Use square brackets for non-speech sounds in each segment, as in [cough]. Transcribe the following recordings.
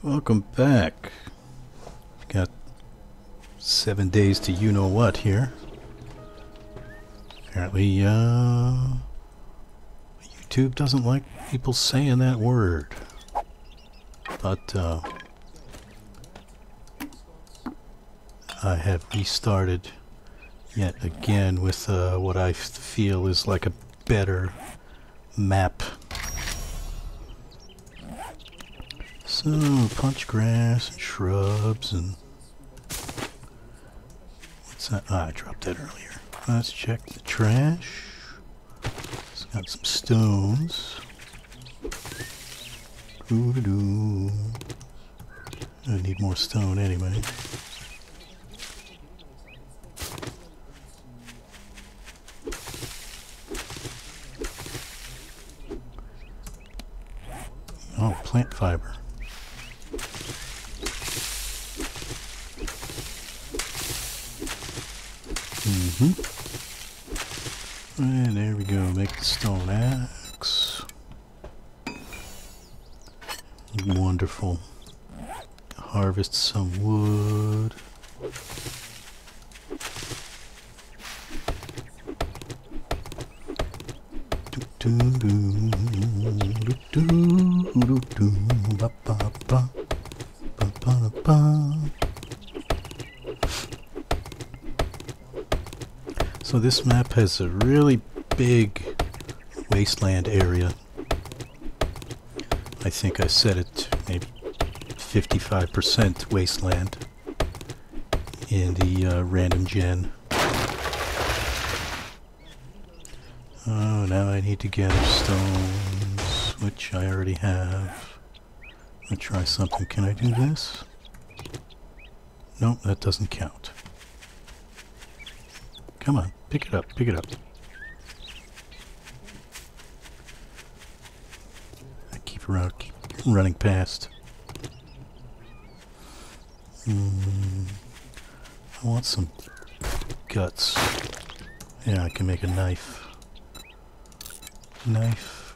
Welcome back. We've Got seven days to you know what here. Apparently, uh, YouTube doesn't like people saying that word. But, uh, I have restarted yet again with uh, what I feel is like a better map. So, punch grass and shrubs and... What's that? Ah, I dropped that earlier. Let's check the trash. It's got some stones. Doo -doo -doo. I need more stone anyway. Oh, plant fiber. Mm-hmm. And there we go, make the stone axe. Wonderful. Harvest some wood. Do, do, do, This map has a really big wasteland area. I think I set it to maybe 55% wasteland in the uh, random gen. Oh, now I need to gather stones, which I already have. Let's try something. Can I do this? Nope, that doesn't count. Come on, pick it up, pick it up. I keep, keep running past. Mm, I want some guts. Yeah, I can make a knife. Knife.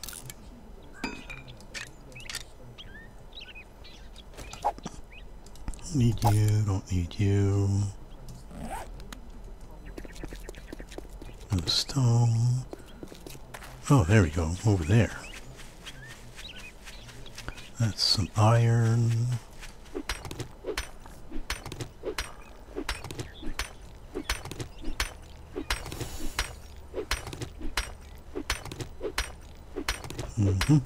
Need you, don't need you. And stone. Oh, there we go, over there. That's some iron. Mm-hmm.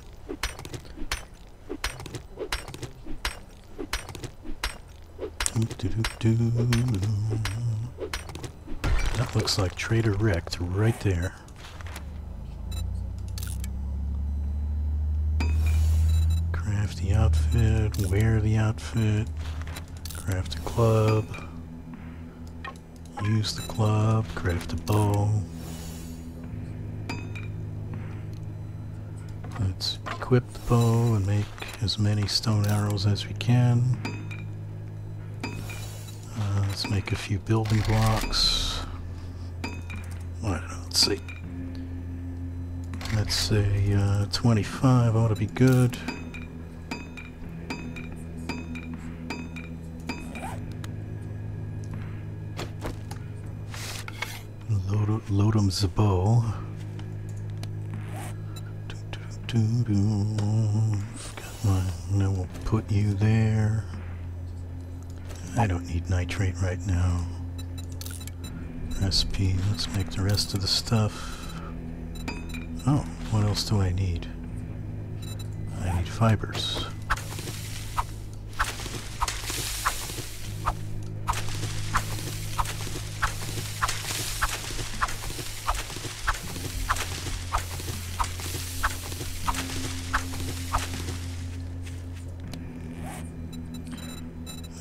That looks like Trader Rekt right there. Craft the outfit, wear the outfit, craft a club, use the club, craft a bow. Let's equip the bow and make as many stone arrows as we can. Uh, let's make a few building blocks. I let's see. Let's say uh, 25 ought to be good. Do, do. Got mine. And then we'll put you there. I don't need nitrate right now. Recipe. Let's make the rest of the stuff. Oh, what else do I need? I need fibers.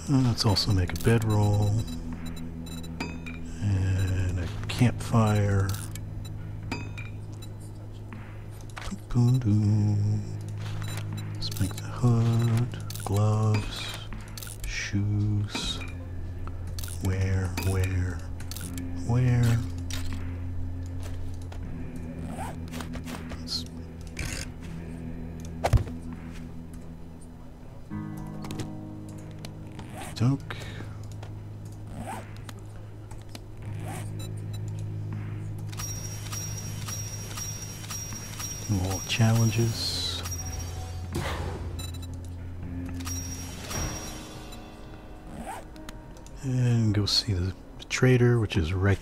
Uh, let's also make a bedroll campfire. Let's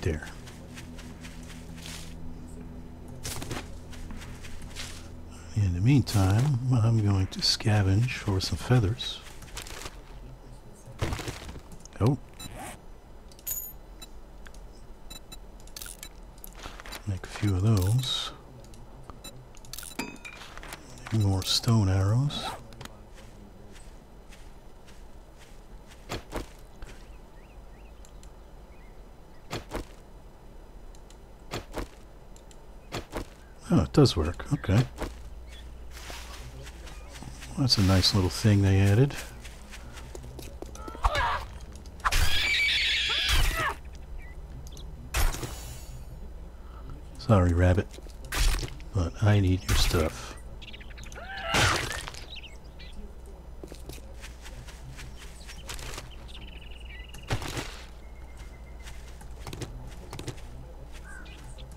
there. In the meantime, I'm going to scavenge for some feathers. Oh. Make a few of those. More stone arrows. Oh, it does work. Okay. That's a nice little thing they added. Sorry, rabbit, but I need your stuff.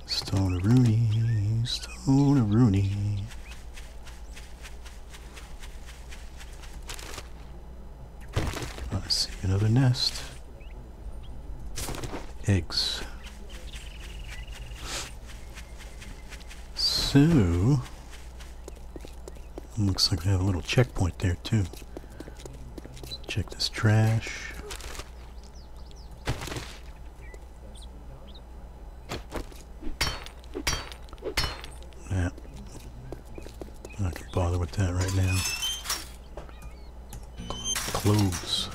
Stone Rooney, Stone Rooney. I see another nest. Eggs. So, looks like we have a little checkpoint there too. Let's check this trash. Yeah. Not bother with that right now. Clothes.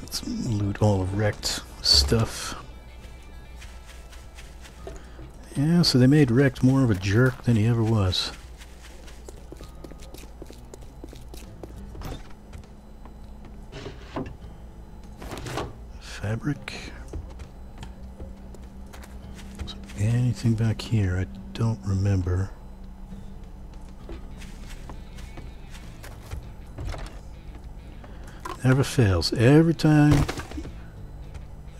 Let's loot all of wrecked stuff. Yeah, so they made Rekt more of a jerk than he ever was. Fabric. Anything back here? I don't remember. Never fails. Every time.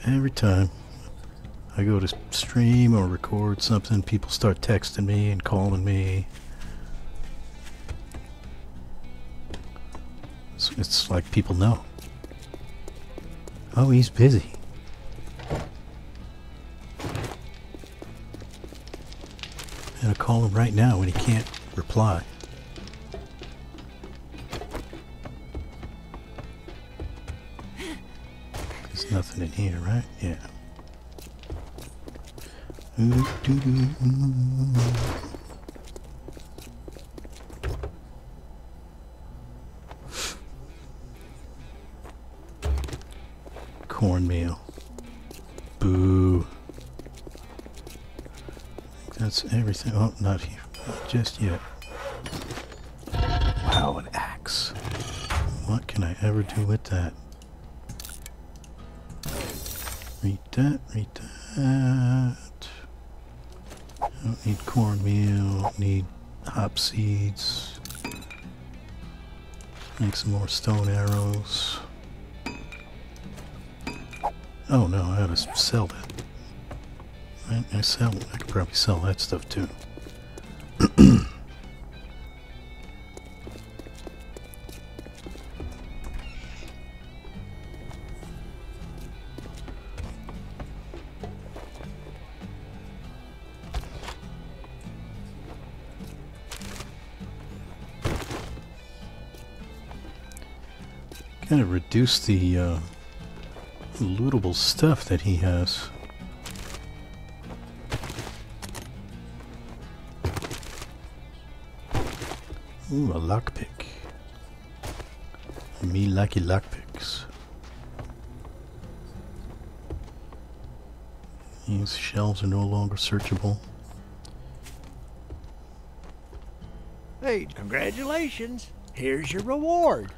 Every time. I go to stream or record something, people start texting me and calling me. It's, it's like people know. Oh, he's busy. Call him right now when he can't reply. There's nothing in here, right? Yeah. Cornmeal. That's everything. Oh, not here. Just yet. Wow, an axe. What can I ever do with that? Read that, read that. I Don't need cornmeal, need hop seeds. Make some more stone arrows. Oh no, I gotta sell that. I, I sell. I could probably sell that stuff too. kind of reduce the uh, lootable stuff that he has. Ooh, a lockpick. Me lucky lockpicks. These shelves are no longer searchable. Hey, congratulations. Here's your reward.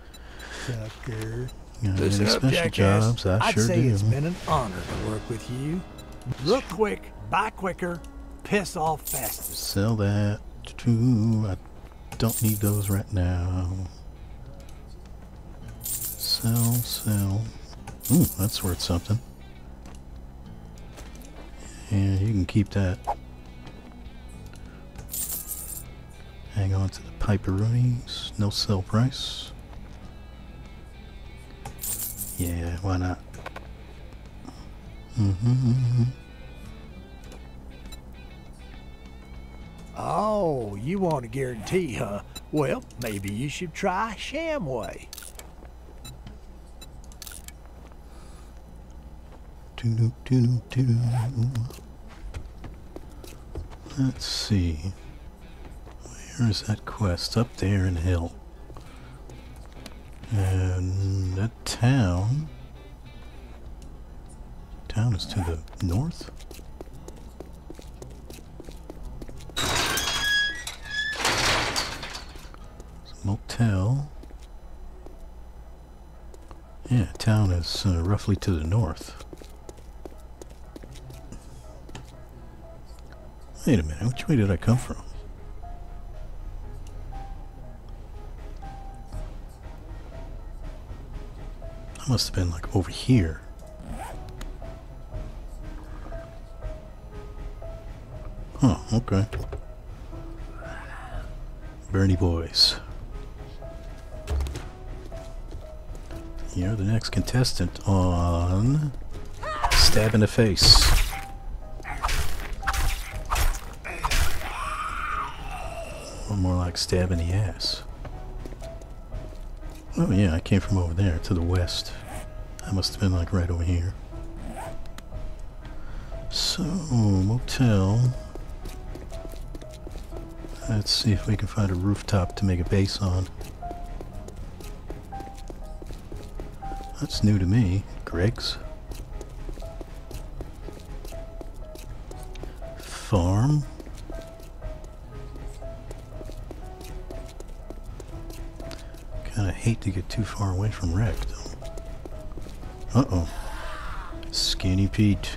Sucker. Got Listen any up, special jobs? I I'd sure say do. it's been an honor to work with you. Look quick, buy quicker, piss off faster. Sell that to... I don't need those right now. Sell, sell. Ooh, that's worth something. Yeah, you can keep that. Hang on to the piperoonies. No sell price. Yeah, why not? Mm-hmm. Oh, you want a guarantee, huh? Well, maybe you should try Shamway. Let's see. Where is that quest? Up there in hill. And that town. Town is to the north? Motel. Yeah, town is uh, roughly to the north. Wait a minute, which way did I come from? I must have been like over here. Huh, okay. Bernie boys. You're the next contestant on Stab in the Face. Or more like stab in the ass. Oh yeah, I came from over there to the west. I must have been like right over here. So, motel. Let's see if we can find a rooftop to make a base on. That's new to me. Greg's. Farm. Kinda hate to get too far away from wreck, though. Uh-oh. Skinny Pete.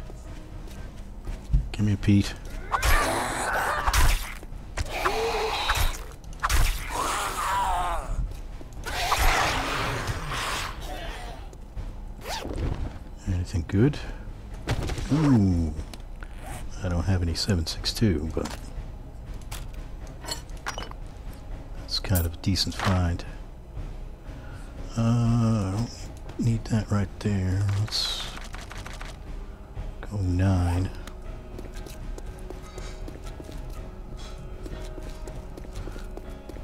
Give me a Pete. Anything good? Ooh. I don't have any 762, but it's kind of a decent find. Uh, I don't need that right there. Let's go 9.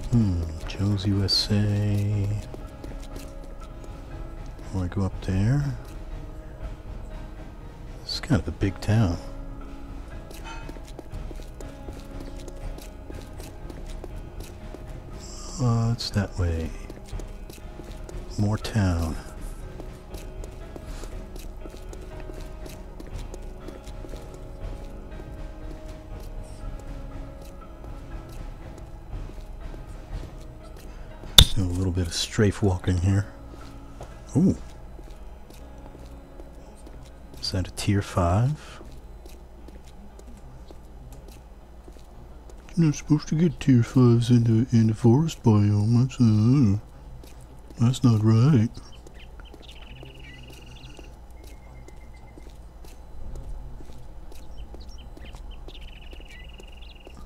Hmm, Joe's USA. Want to go up there? Of a big town. Oh, it's that way. More town. Do a little bit of strafe walking here. Ooh. Tier 5? You're not supposed to get tier 5s in the, in the forest biome. That's, uh, that's not right.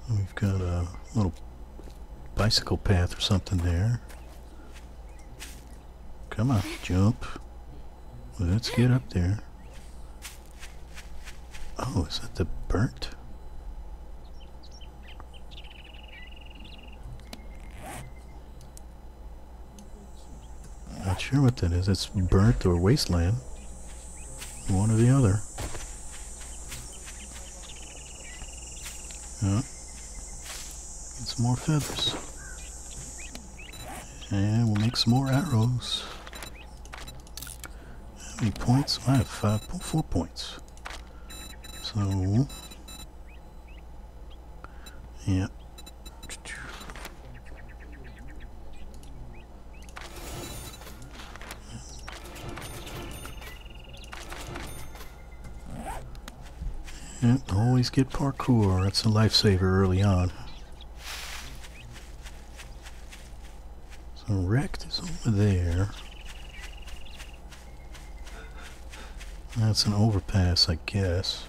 We've got a little bicycle path or something there. Come on, jump. Let's get up there. Oh, is that the burnt? Not sure what that is. It's burnt or wasteland. One or the other. Yeah. Some more feathers. And we'll make some more arrows. How many points? I have uh, five, four points. So, yeah. Yeah, always get parkour. That's a lifesaver early on. So Rekt is over there. That's an overpass, I guess.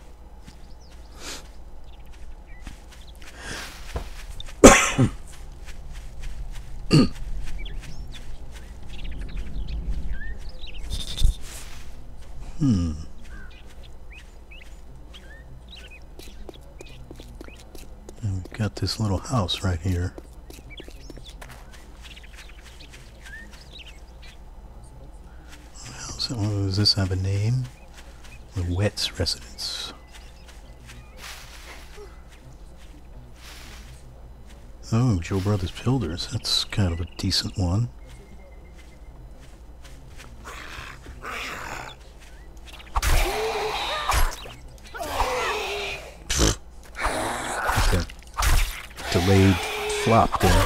hmm. And we've got this little house right here. It, oh, uh, does this have a name? The Wets residence. Oh, Joe Brothers Builders. That's kind of a decent one. that delayed flop there.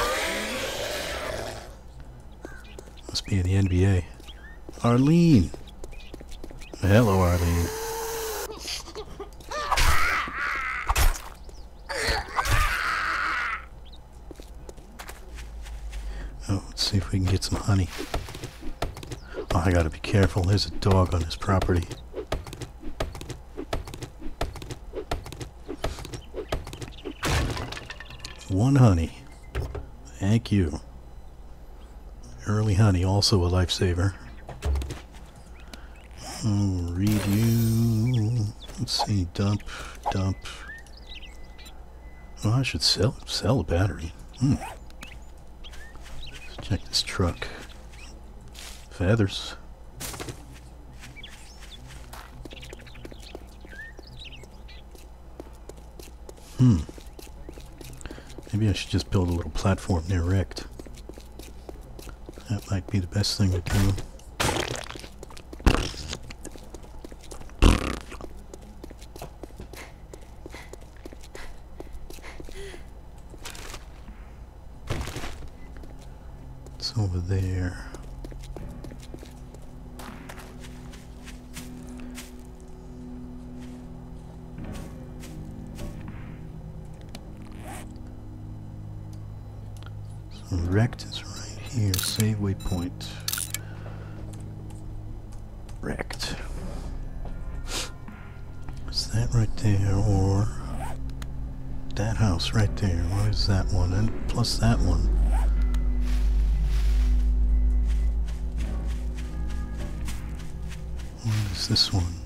Must be in the NBA. Arlene! Hello, Arlene. Oh, let's see if we can get some honey. Oh, I gotta be careful. There's a dog on this property. One honey. Thank you. Early honey, also a lifesaver. Oh, read you. Let's see, dump, dump. Oh, I should sell sell a battery. Hmm. Let's check this truck. Feathers. Hmm. Maybe I should just build a little platform near Rekt. That might be the best thing to do. Rekt is right here. Save waypoint. Rekt. Is that right there or that house right there? What is that one? And plus that one. What is this one?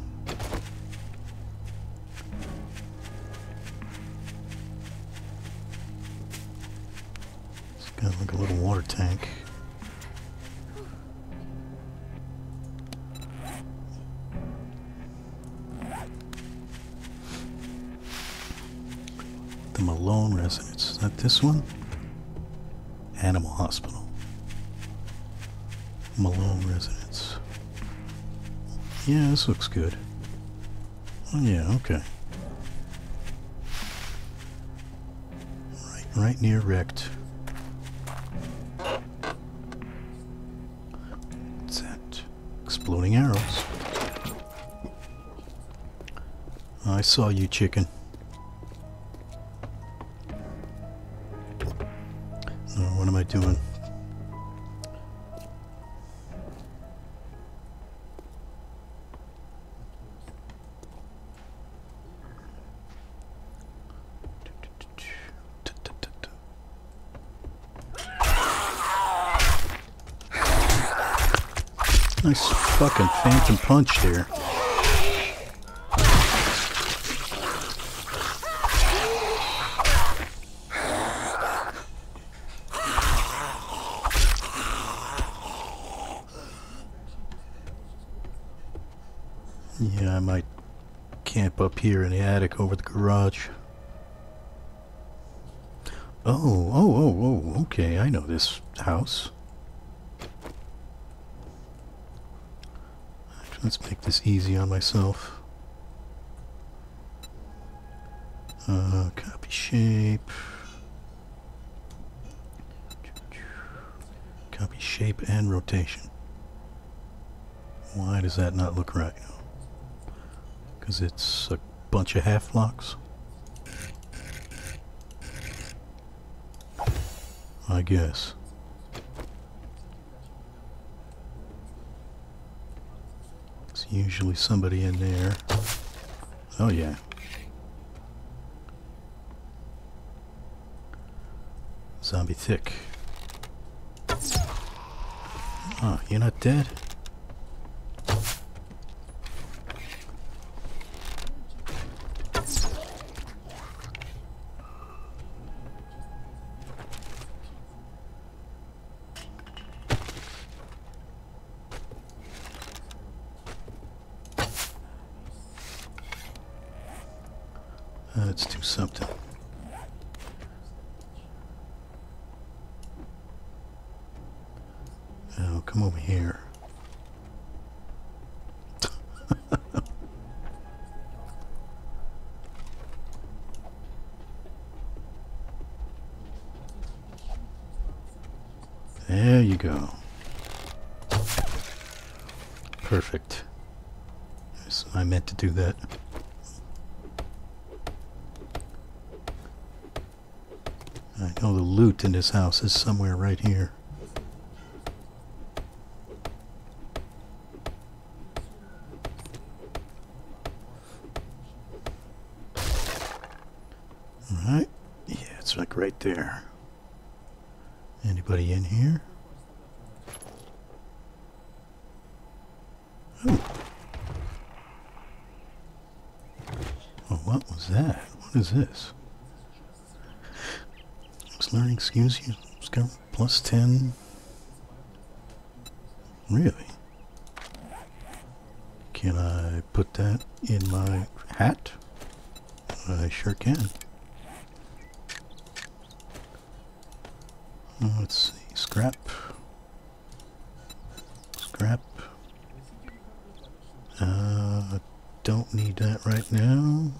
This one? Animal Hospital. Malone residence. Yeah, this looks good. Oh, yeah, okay. Right, right near Rekt. What's that? Exploding arrows. I saw you, chicken. Fucking phantom punch there. Yeah, I might camp up here in the attic over the garage. Oh, oh, oh, oh, okay, I know this house. Let's make this easy on myself. Uh, copy shape. Copy shape and rotation. Why does that not look right? Because it's a bunch of half blocks? I guess. Usually somebody in there. Oh yeah. Zombie thick. Oh, you're not dead? There you go. Perfect. Yes, I meant to do that. I know the loot in this house is somewhere right here. Alright. Yeah, it's like right there. Anybody in here? Ooh. Oh, what was that? What is this? learning excuse you. Discover plus 10 really? Can I put that in my hat? I sure can uh, let's see scrap scrap uh, don't need that right now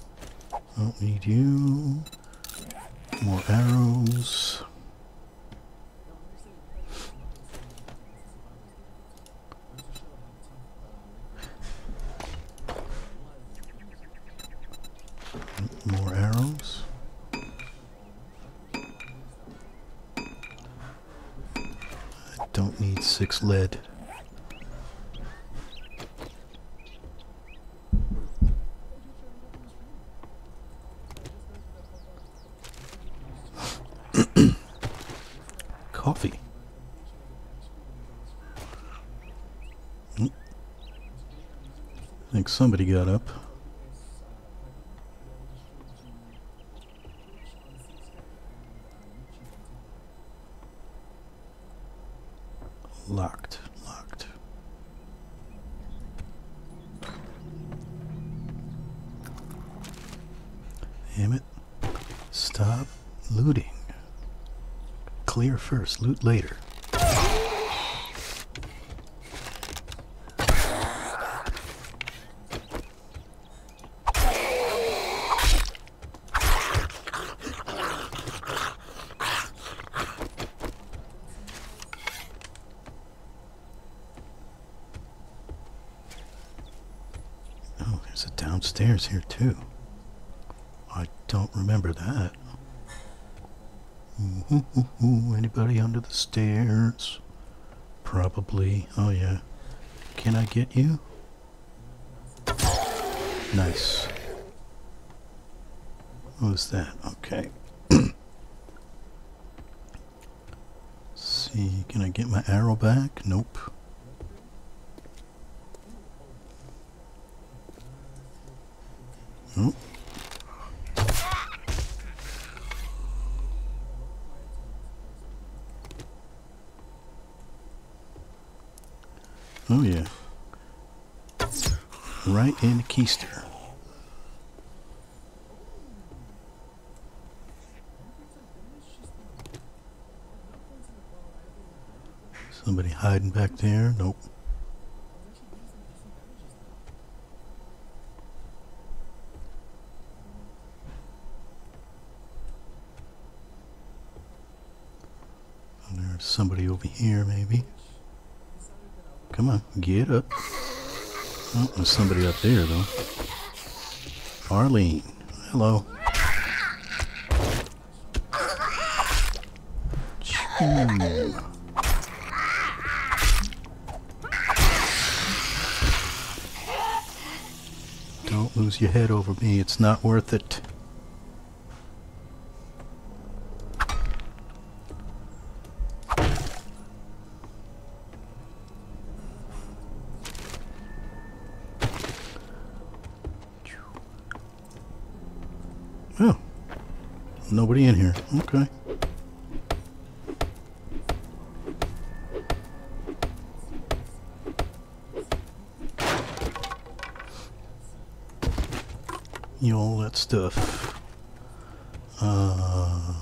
don't need you more arrows. More arrows. I don't need six lead. coffee. I think somebody got up. Locked, locked. Damn it. Stop looting clear first, loot later. Oh, there's a downstairs here too. I don't remember that. Ooh, ooh, ooh, [laughs] anybody under the stairs? Probably. Oh, yeah. Can I get you? Nice. What was that? Okay. [clears throat] see, can I get my arrow back? Nope. Nope. Oh yeah. Right in the keister. Somebody hiding back there? Nope. there's somebody over here maybe. Come on, get up. Oh, there's somebody up there, though. Arlene. Hello. Chew. Don't lose your head over me. It's not worth it. Oh. Nobody in here. Okay. You know, all that stuff. Uh,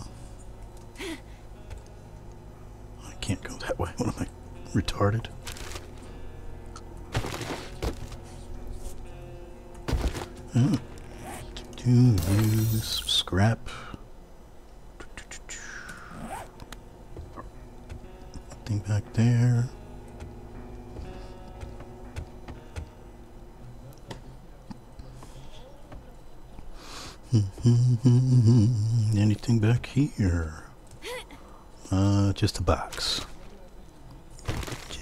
I can't go that way. What am I, retarded? Oh. Do use scrap. Thing back there. Anything back here? Uh, just a box.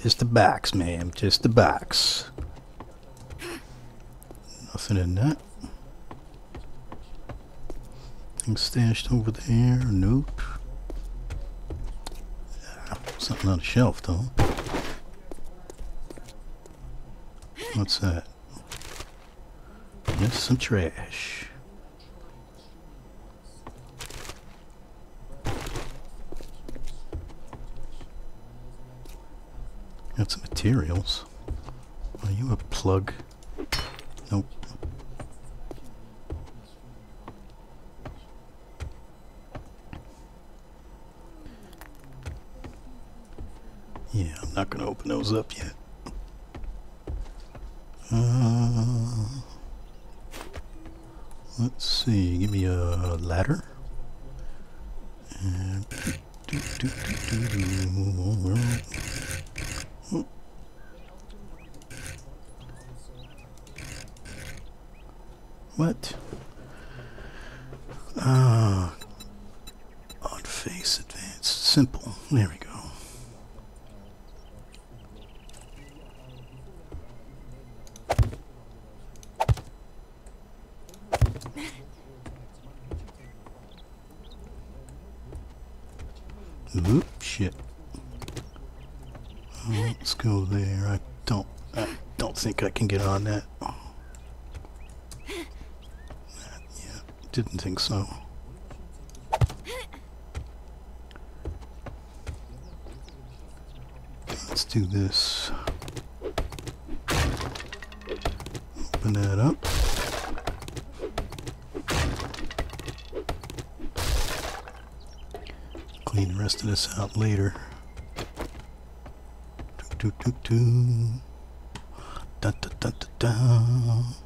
Just a box, ma'am. Just the box. Nothing in that. Thing stashed over there. Nope. Something on a shelf, though. What's that? Just some trash. Materials. Are you a plug? Nope. Yeah, I'm not going to open those up yet. Uh, let's see. Give me a ladder. And do, do, do, do, do. What? Ah. on face advanced. Simple. There we go. Oop, shit. Oh, let's go there. I don't I don't think I can get on that. Yeah, didn't think so. Let's do this. Open that up. Clean the rest of this out later. Do, do, do, do. Da, da, da, da, da.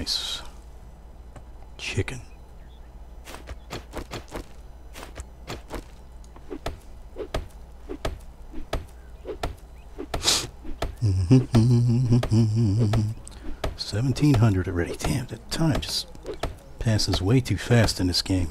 Nice. Chicken. [laughs] Seventeen hundred already. Damn, that time just passes way too fast in this game.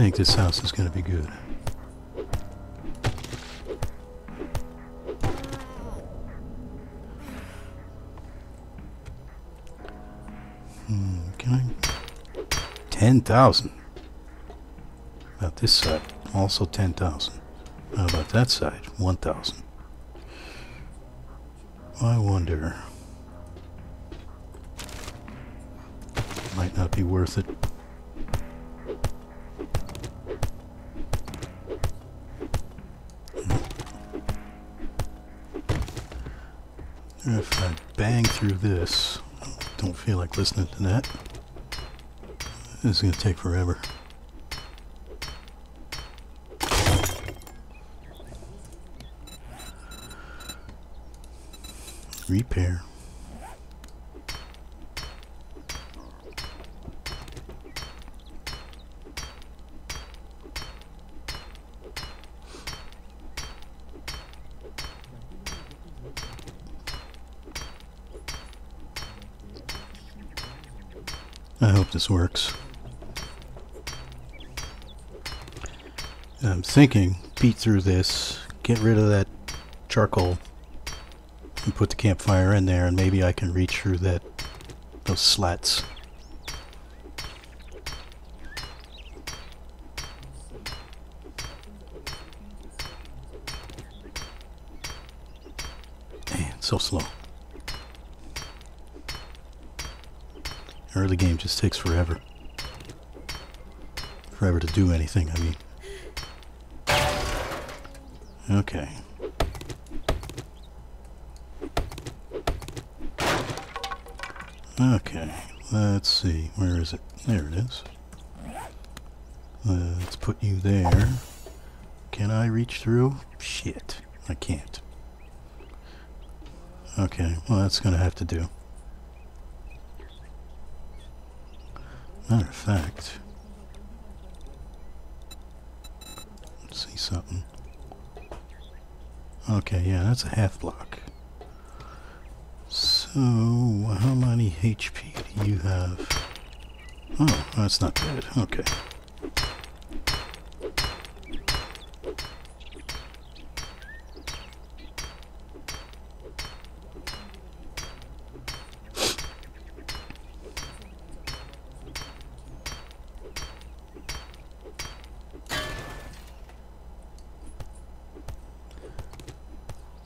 Think this house is going to be good. Hmm, can I? 10,000. About this side, also 10,000. How about that side? 1,000. I wonder. Might not be worth it. Through this, don't feel like listening to that. This is going to take forever. Repair. I hope this works. I'm thinking beat through this, get rid of that charcoal, and put the campfire in there, and maybe I can reach through that those slats. Man, so slow. Early game just takes forever. Forever to do anything, I mean. Okay. Okay, let's see. Where is it? There it is. Let's put you there. Can I reach through? Shit, I can't. Okay, well that's gonna have to do. Matter of fact, let's see something. Okay, yeah, that's a half block. So, how many HP do you have? Oh, that's not bad. Okay.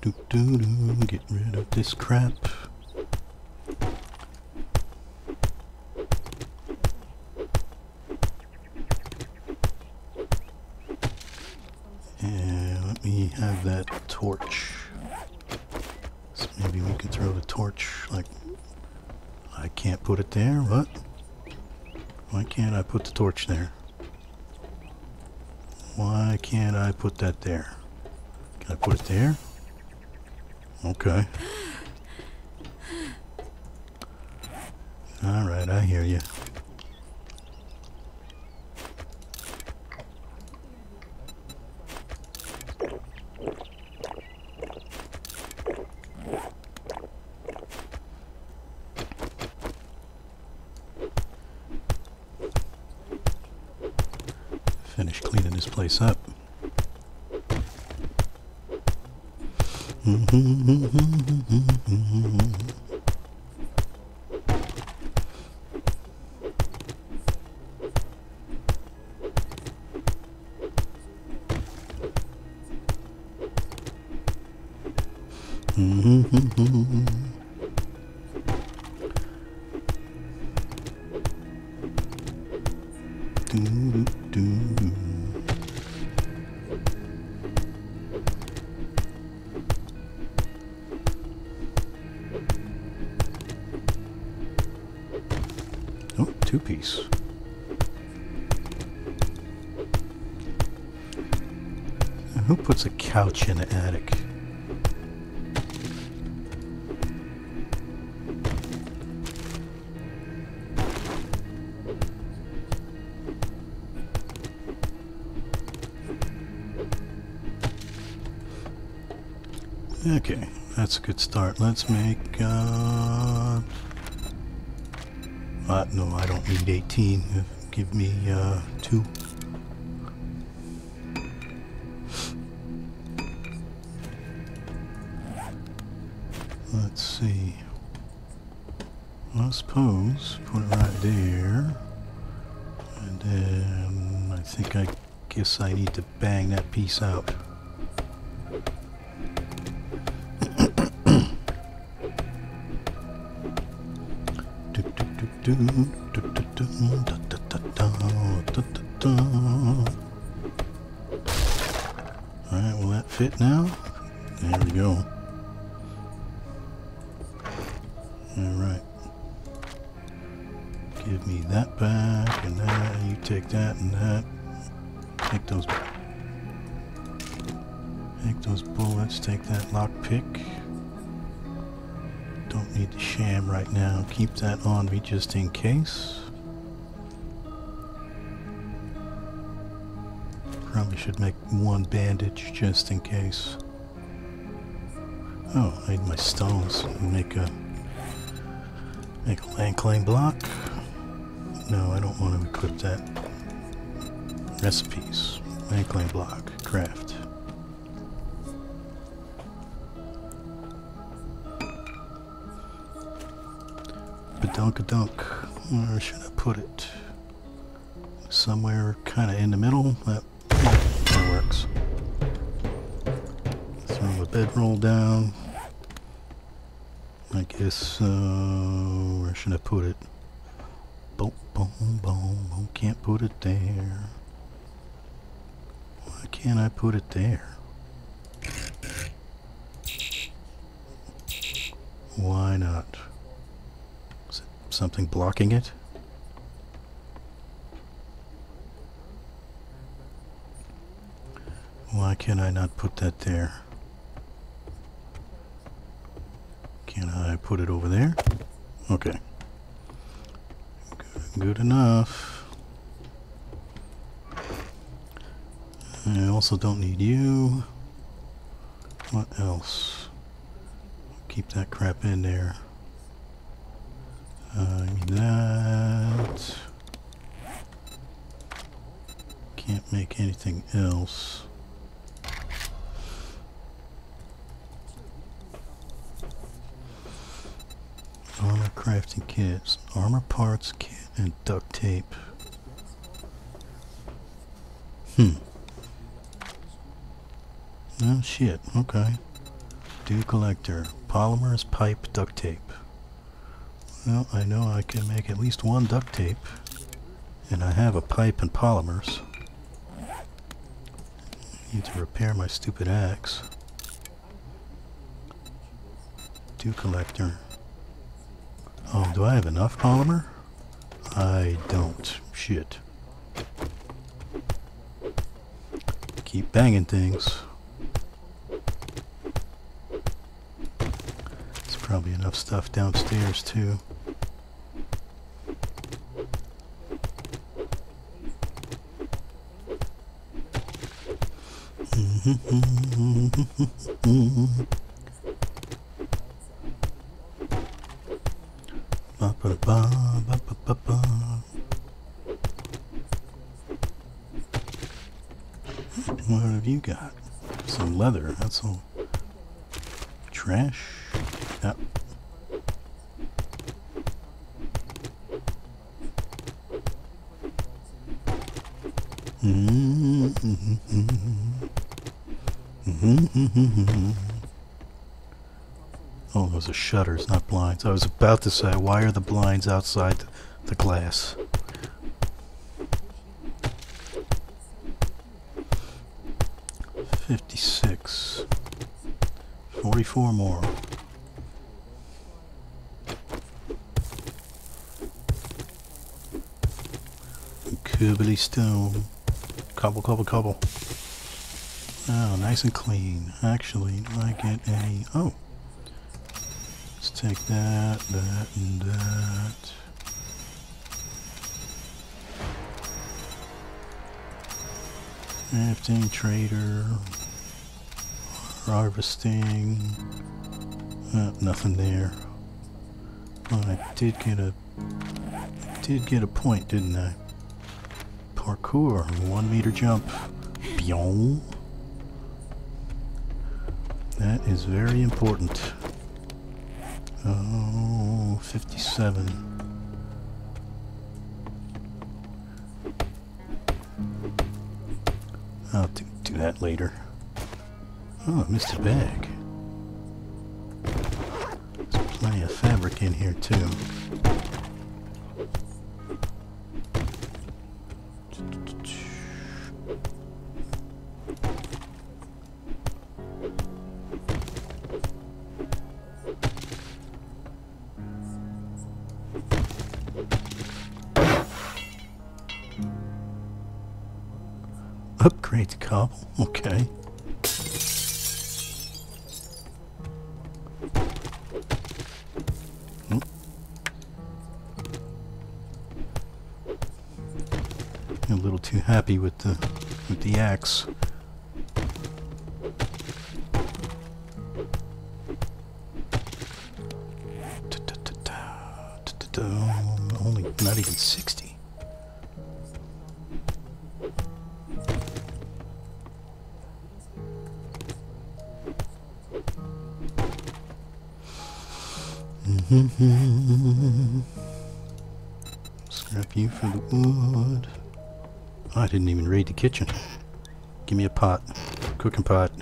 Do do do, get rid of this crap. Couch in the attic? Okay, that's a good start. Let's make, uh... Uh, no, I don't need 18. give me uh, two. See. I suppose put it right there. And then I think I guess I need to bang that piece out. [coughs] Alright, will that fit now? There we go. Keep that on me just in case. Probably should make one bandage just in case. Oh, I need my stones. Make a make a land claim block. No, I don't want to equip that. Recipes. Land claim block. Craft. Badunk-a-dunk. Where should I put it? Somewhere kind of in the middle. That, that works. Throw the bedroll down. I guess, uh, where should I put it? Boom, boom, boom, boom. Can't put it there. Why can't I put it there? Why not? Something blocking it? Why can I not put that there? Can I put it over there? Okay. Good, good enough. I also don't need you. What else? Keep that crap in there. Uh, that. Can't make anything else. Armor crafting kits, armor parts kit, and duct tape. Hmm. Oh shit, okay. Dew collector, polymers, pipe, duct tape. Well, I know I can make at least one duct tape. And I have a pipe and polymers. Need to repair my stupid axe. Dew collector. Oh, do I have enough polymer? I don't. Shit. Keep banging things. There's probably enough stuff downstairs too. What have you got? Some leather. That's all. Trash. Yep. Oh, those are shutters, not blinds. I was about to say, why are the blinds outside the, glass? Fifty-six. Forty-four more. Curbly stone. Cobble, cobble, cobble. Oh, nice and clean. Actually, I get any... Oh. Take that, that, and that. Crafting, trader, harvesting. Uh, nothing there. Well, I did get a... did get a point, didn't I? Parkour, one meter jump. Byon. That is very important. Oh, 57. I'll do, do that later. Oh, I missed a bag. There's plenty of fabric in here, too. Happy with the with the axe. Didn't even raid the kitchen. Give me a pot. Cooking pot.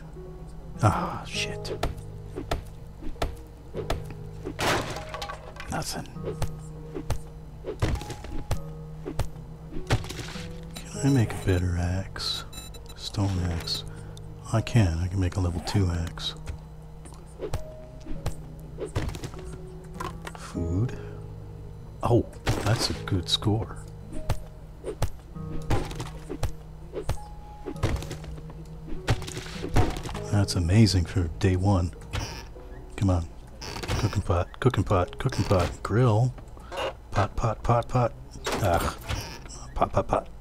Ah, shit. Nothing. Can I make a better axe? Stone axe. I can. I can make a level 2 axe. Food. Oh, that's a good score. That's amazing for day one. Come on. Cooking pot, cooking pot, cooking pot, grill. Pot, pot, pot, pot. Ugh. Pot, pot, pot.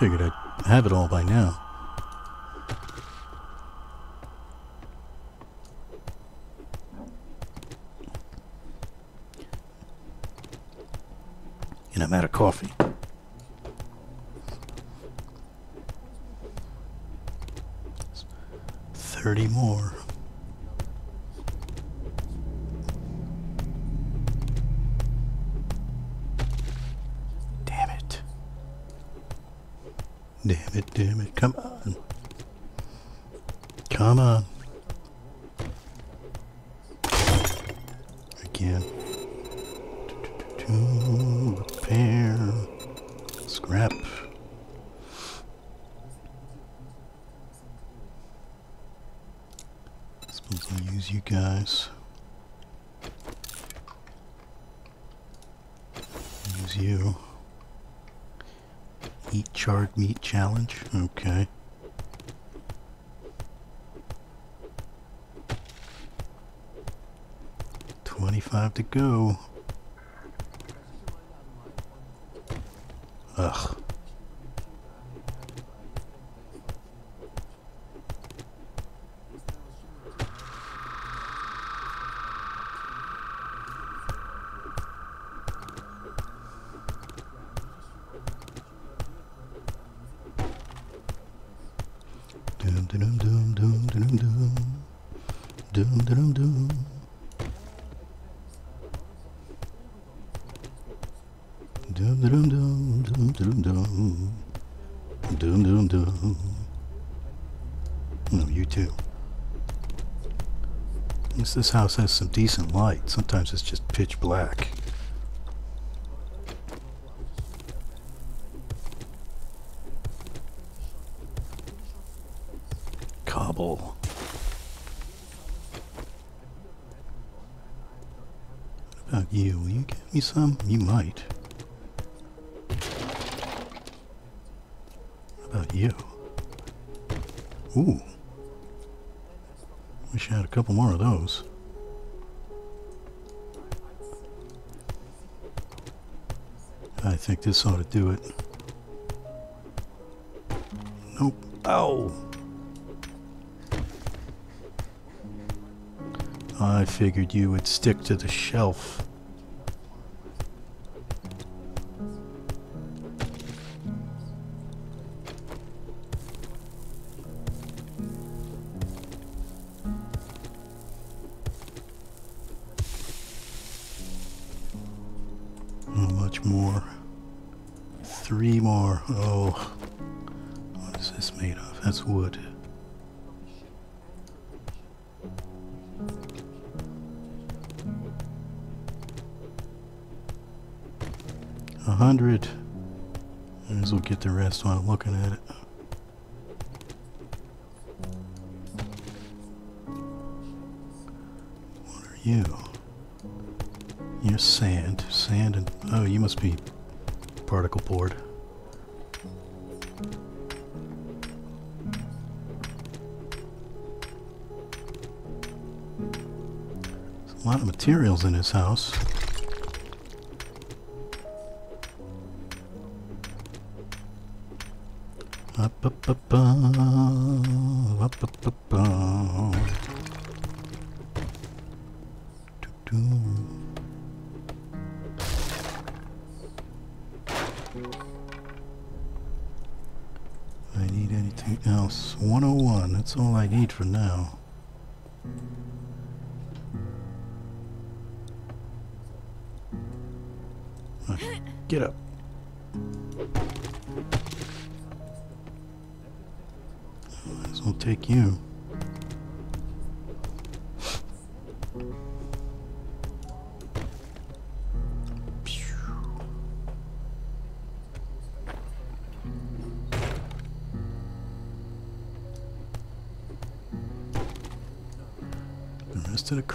Figured I'd have it all by now. And I'm out of coffee. Thirty more. Damn it. Damn it, damn it. Come on. to go. Ugh. Doom. Doom. Doom. Doom. Doom. Doom. Doom. Doom. Doom. Dum dum dum. Dum dum dum. Dum dum dum. No, you too. At least this house has some decent light. Sometimes it's just pitch black. Cobble. What about you? Will you give me some? You might. Couple more of those. I think this ought to do it. Nope. Ow! I figured you would stick to the shelf.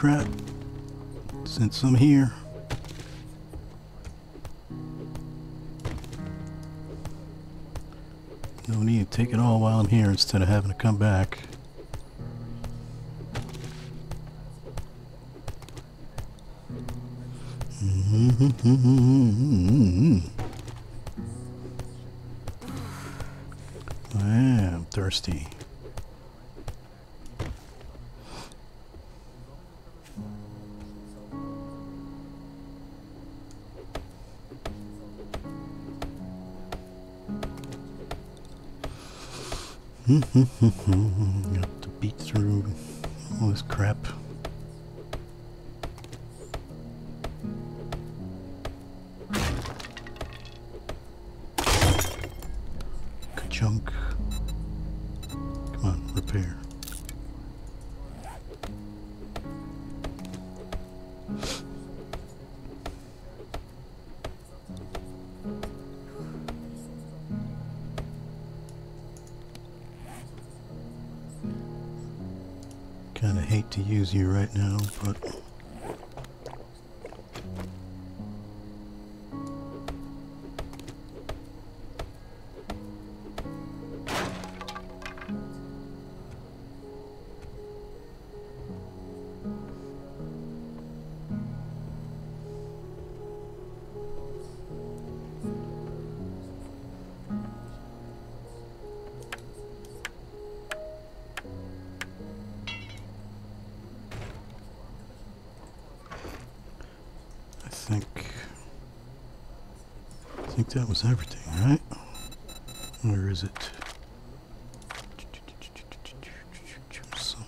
Crap, since I'm here. No need to take it all while I'm here instead of having to come back. Mm-hmm. [laughs] Got to beat through all this crap. Now, but everything, right? Where is it? Some-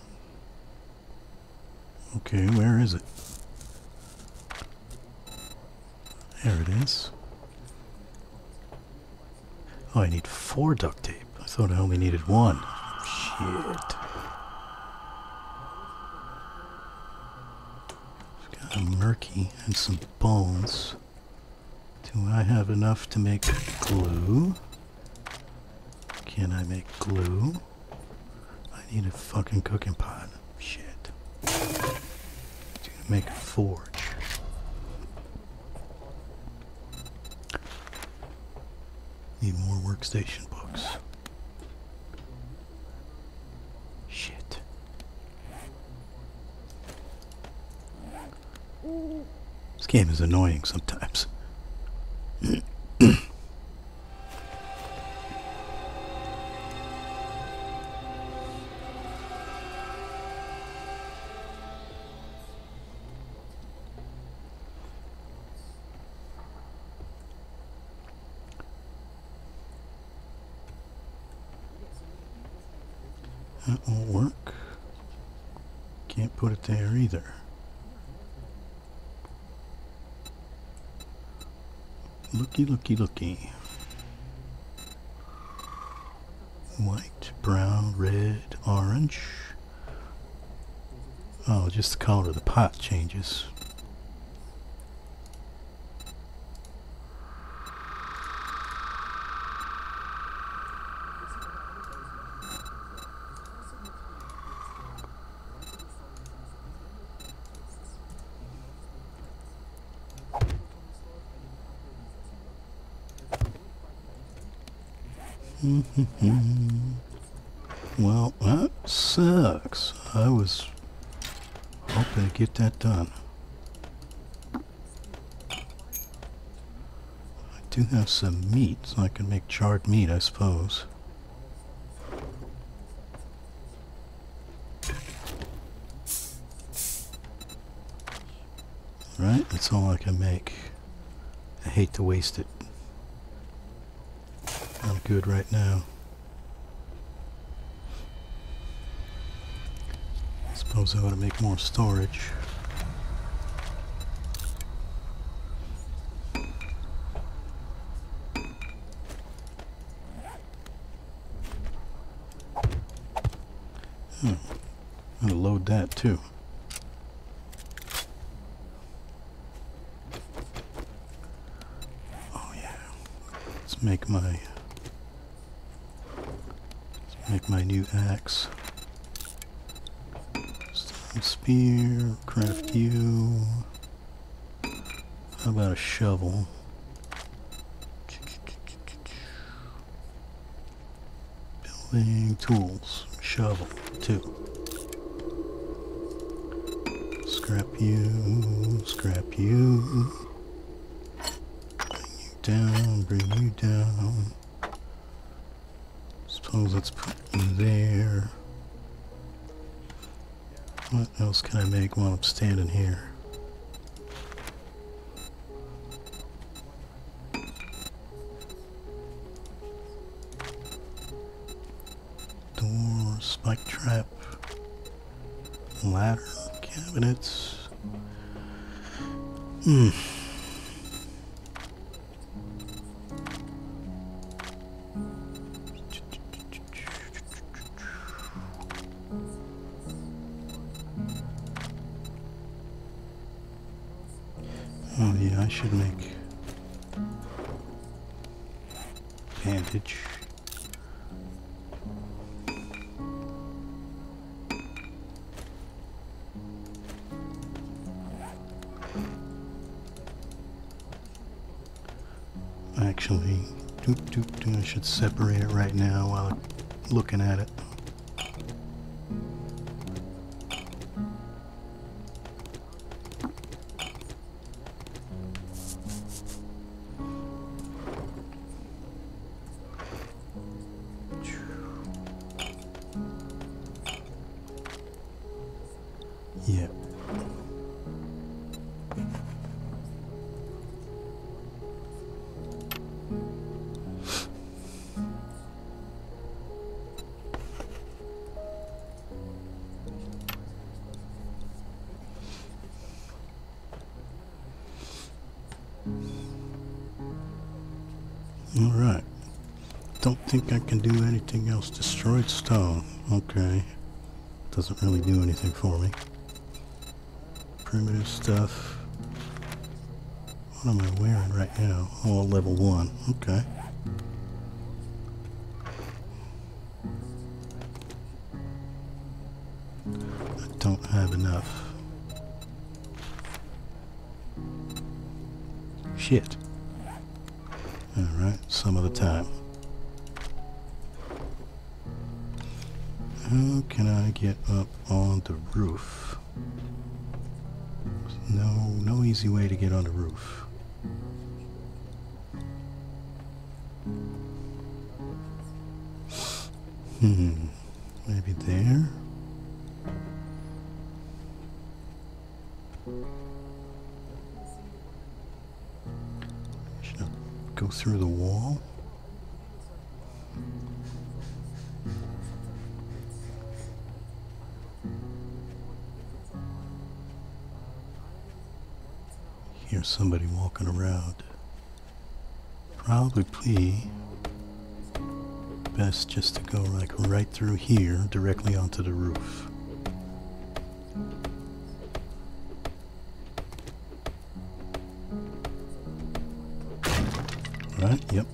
Okay, where is it? There it is. Oh, I need four duct tape. I thought I only needed one. Shit. Got a murky and some bones. Do I have enough to make glue? Can I make glue? I need a fucking cooking pot. Shit. To make a forge. Need more workstation books. Shit. This game is annoying sometimes. Looky, looky. White, brown, red, orange. Oh, just the color of the pot changes. well, that sucks. I was hoping to get that done. I do have some meat, so I can make charred meat, I suppose. Right, that's all I can make. I hate to waste it. I'm good right now. Ought to make more storage. Hmm. I'm gonna load that too. Oh yeah. Let's make my let's make my new axe. Spear, craft you. How about a shovel? Building tools, shovel, two. Scrap you, scrap you. Bring you down, bring you down. Suppose let's put you there. What else can I make while I'm standing here? Else. Destroyed stone. Okay. Doesn't really do anything for me. Primitive stuff. What am I wearing right now? Oh, level 1. Okay. I don't have enough. Shit. Alright, some of the time. How can I get up on the roof? No, no easy way to get on the roof. Hmm, maybe there? Probably best just to go like right through here directly onto the roof. Right, yep.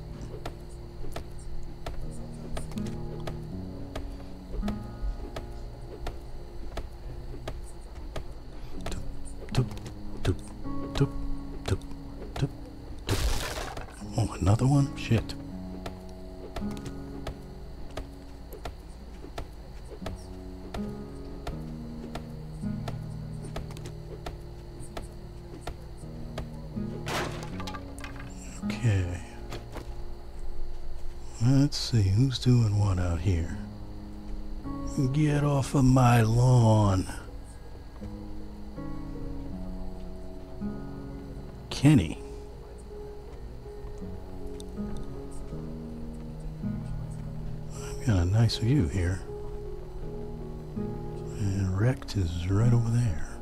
Of my lawn. Kenny. I've got a nice view here. And Rekt is right over there.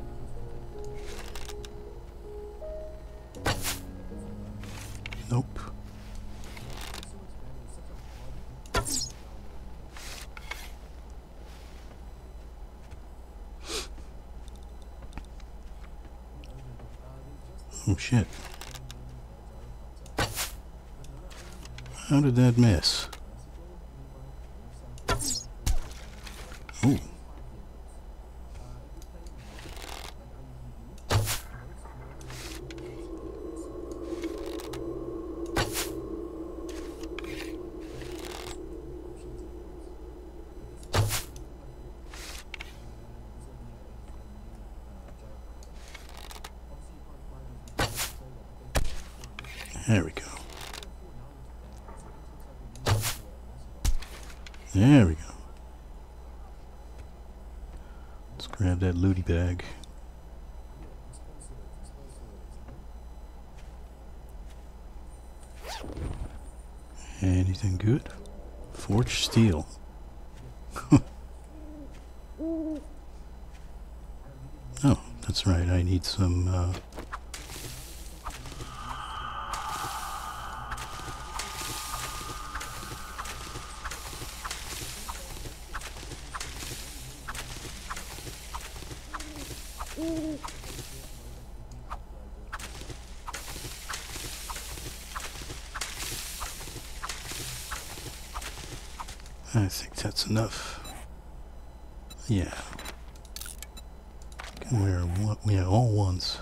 I think that's enough. Yeah. One, yeah, all ones.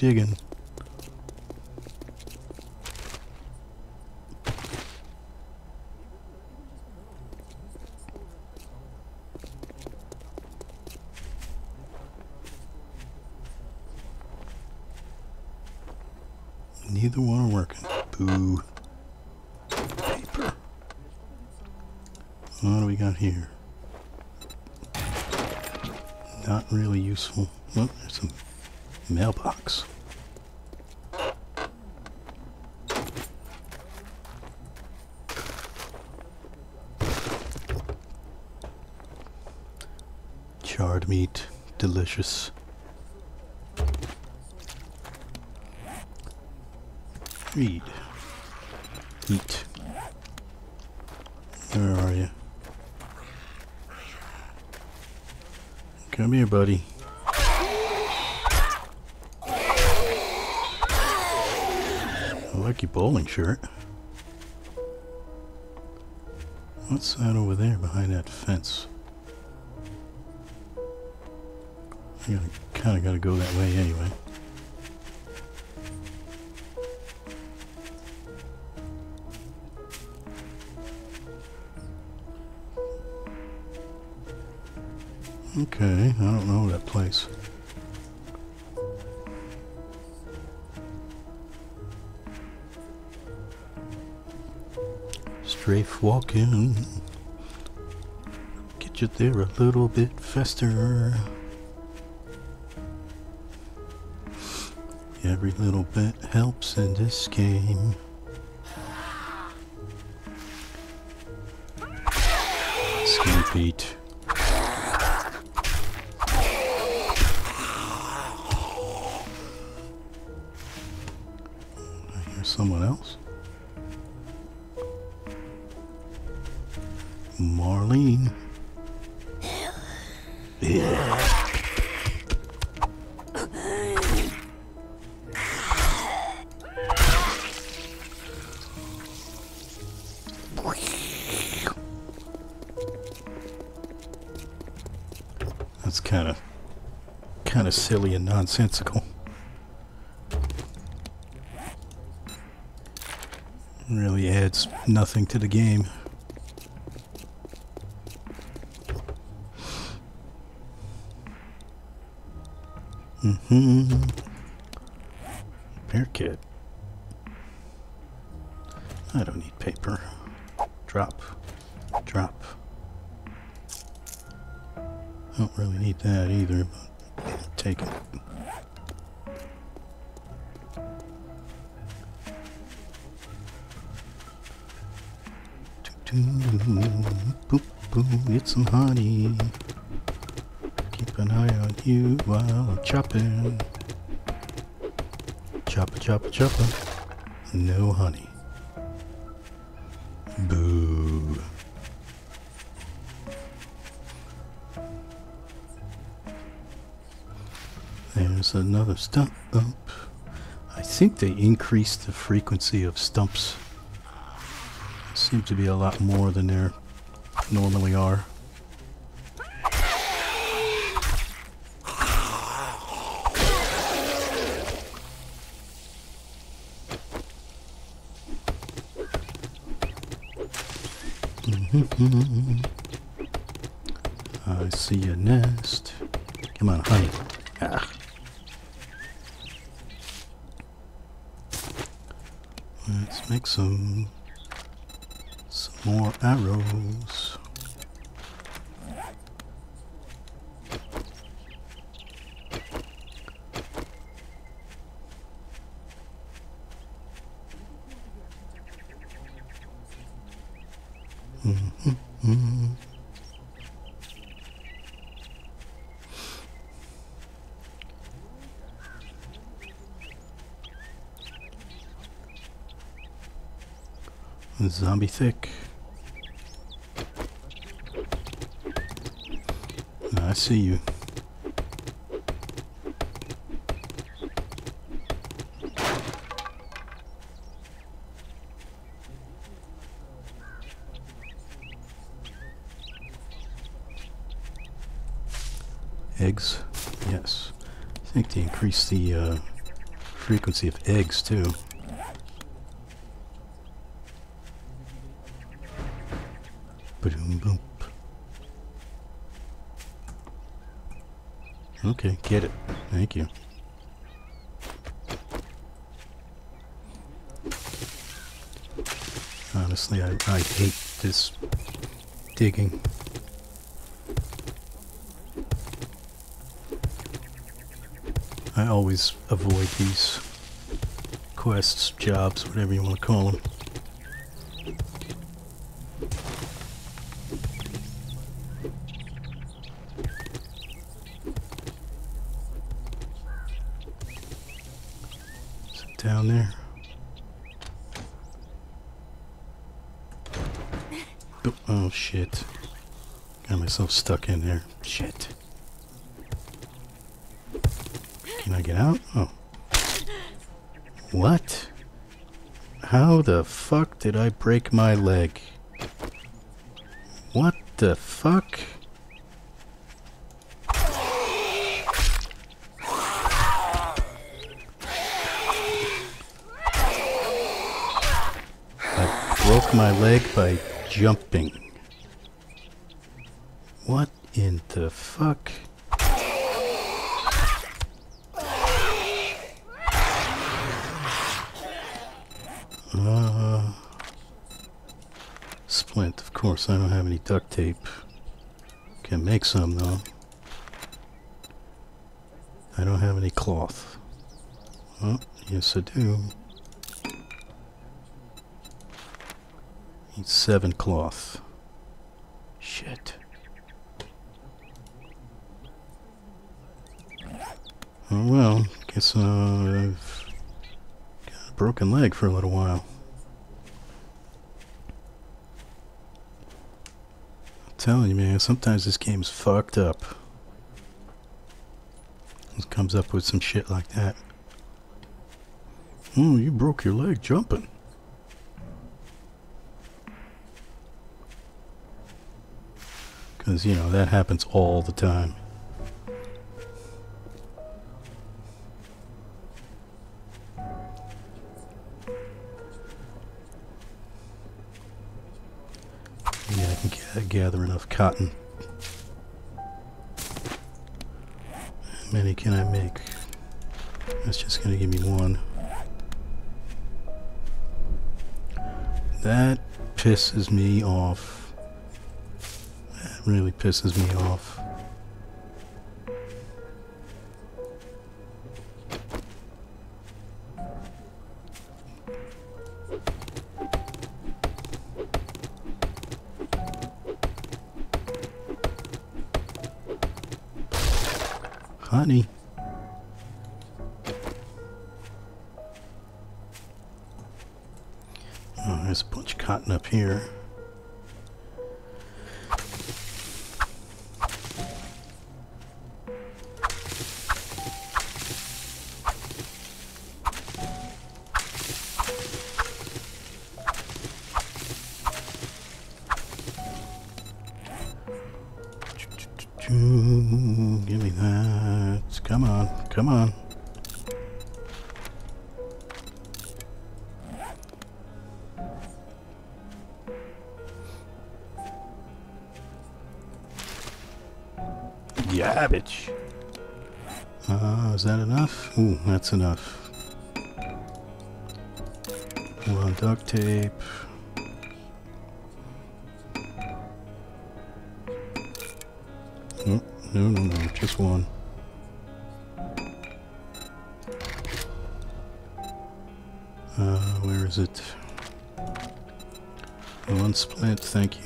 Suppose we go digging. Neither one are working. Boo. Paper. What do we got here? Not really useful. Oh, there's some mailbox. Charred meat, delicious. Read. Eat. Where are you? Come here, buddy. I like your bowling shirt. What's that over there behind that fence? I kinda gotta go that way anyway. Okay, I don't know that place. Strafe walking. Get you there a little bit faster. Every little bit helps in this game. Skinny Pete. Kind of kind of silly and nonsensical. Really adds nothing to the game. Mm-hmm. No honey. Boo. There's another stump. I think they increased the frequency of stumps. Seem to be a lot more than there normally are. I see a nest. Come on, honey. Ah. Let's make some some more arrows. Zombie thick. I see you. Eggs, yes. I think they increase the uh, frequency of eggs too. Boom boom. Okay, get it. Thank you. Honestly, I, I hate this digging. I always avoid these quests, jobs, whatever you want to call them. Down there? Oh, oh shit. Got myself stuck in there. Shit. Can I get out? Oh. What? How the fuck did I break my leg? What the fuck? My leg by jumping. What in the fuck? Uh, splint, of course. I don't have any duct tape. Can make some though. I don't have any cloth. Oh, yes I do. Need seven cloth. Shit. Oh well, guess uh, I've got a broken leg for a little while. I'm telling you, man, sometimes this game's fucked up. It comes up with some shit like that. Oh, you broke your leg jumping. You know, that happens all the time. Yeah, I can ga- gather enough cotton. How many can I make? That's just going to give me one. That pisses me off. Really pisses me off. Uh, where is it? One splint, thank you.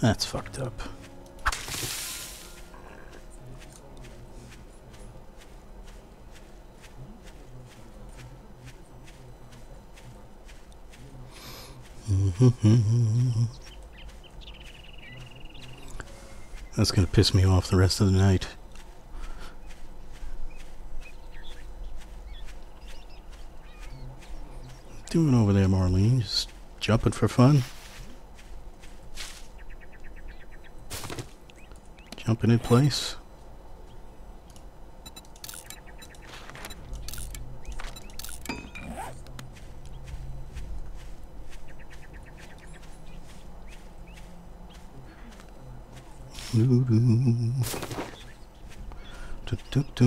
That's fucked up. [laughs] That's going to piss me off the rest of the night. Doing over there, Marlene? Just jumping for fun? Jumping in place? I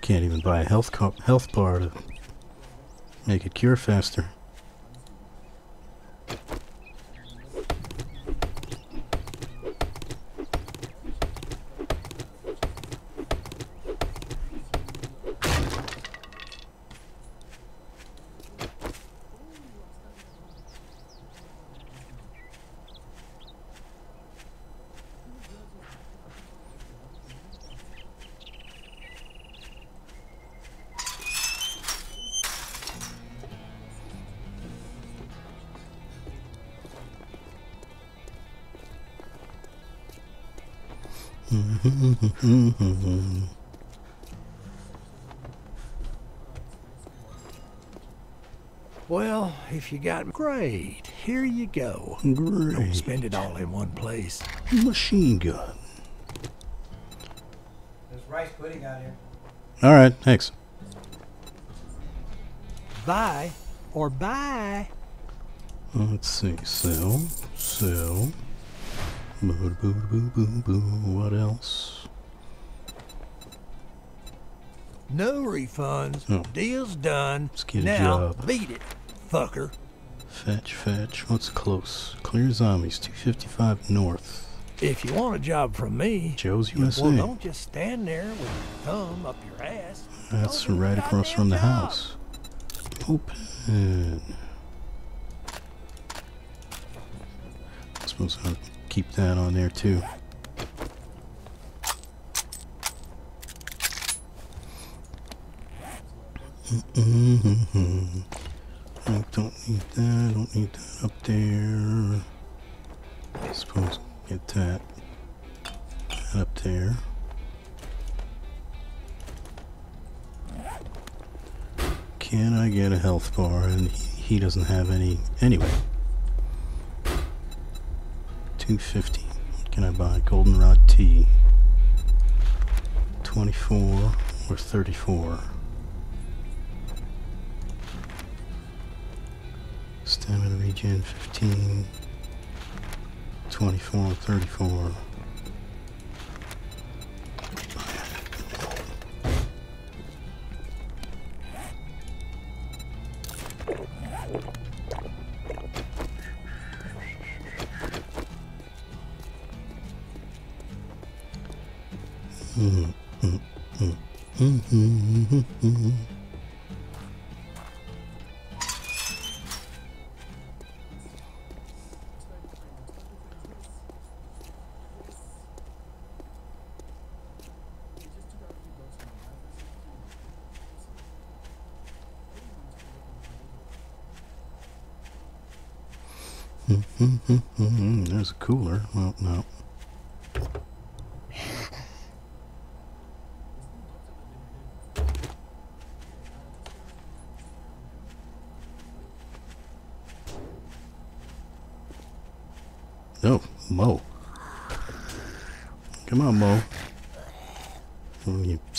can't even buy a health health bar to make it cure faster. Mm-hmm. Well, if you got great, here you go. Don't spend it all in one place. Machine gun. There's rice pudding out here. Alright, thanks. Buy or buy. Let's see. Sell. Sell. Boo boo boo boo boo. What else? No refunds. Oh. Deal's done. Let's get a now job. beat it, fucker. Fetch, fetch. What's close? Clear zombies. 255 north. If you want a job from me, Joe's USA. well, don't just stand there with your thumb up your ass. That's Go do right across from the job. house. Open. I Suppose I'll keep that on there too. Mm-hmm. I don't need that. I don't need that up there. I suppose get that, that up there. Can I get a health bar? And he, he doesn't have any anyway. 250. What can I buy? Goldenrod tea. 24 or 34. Regen 15. 24 34.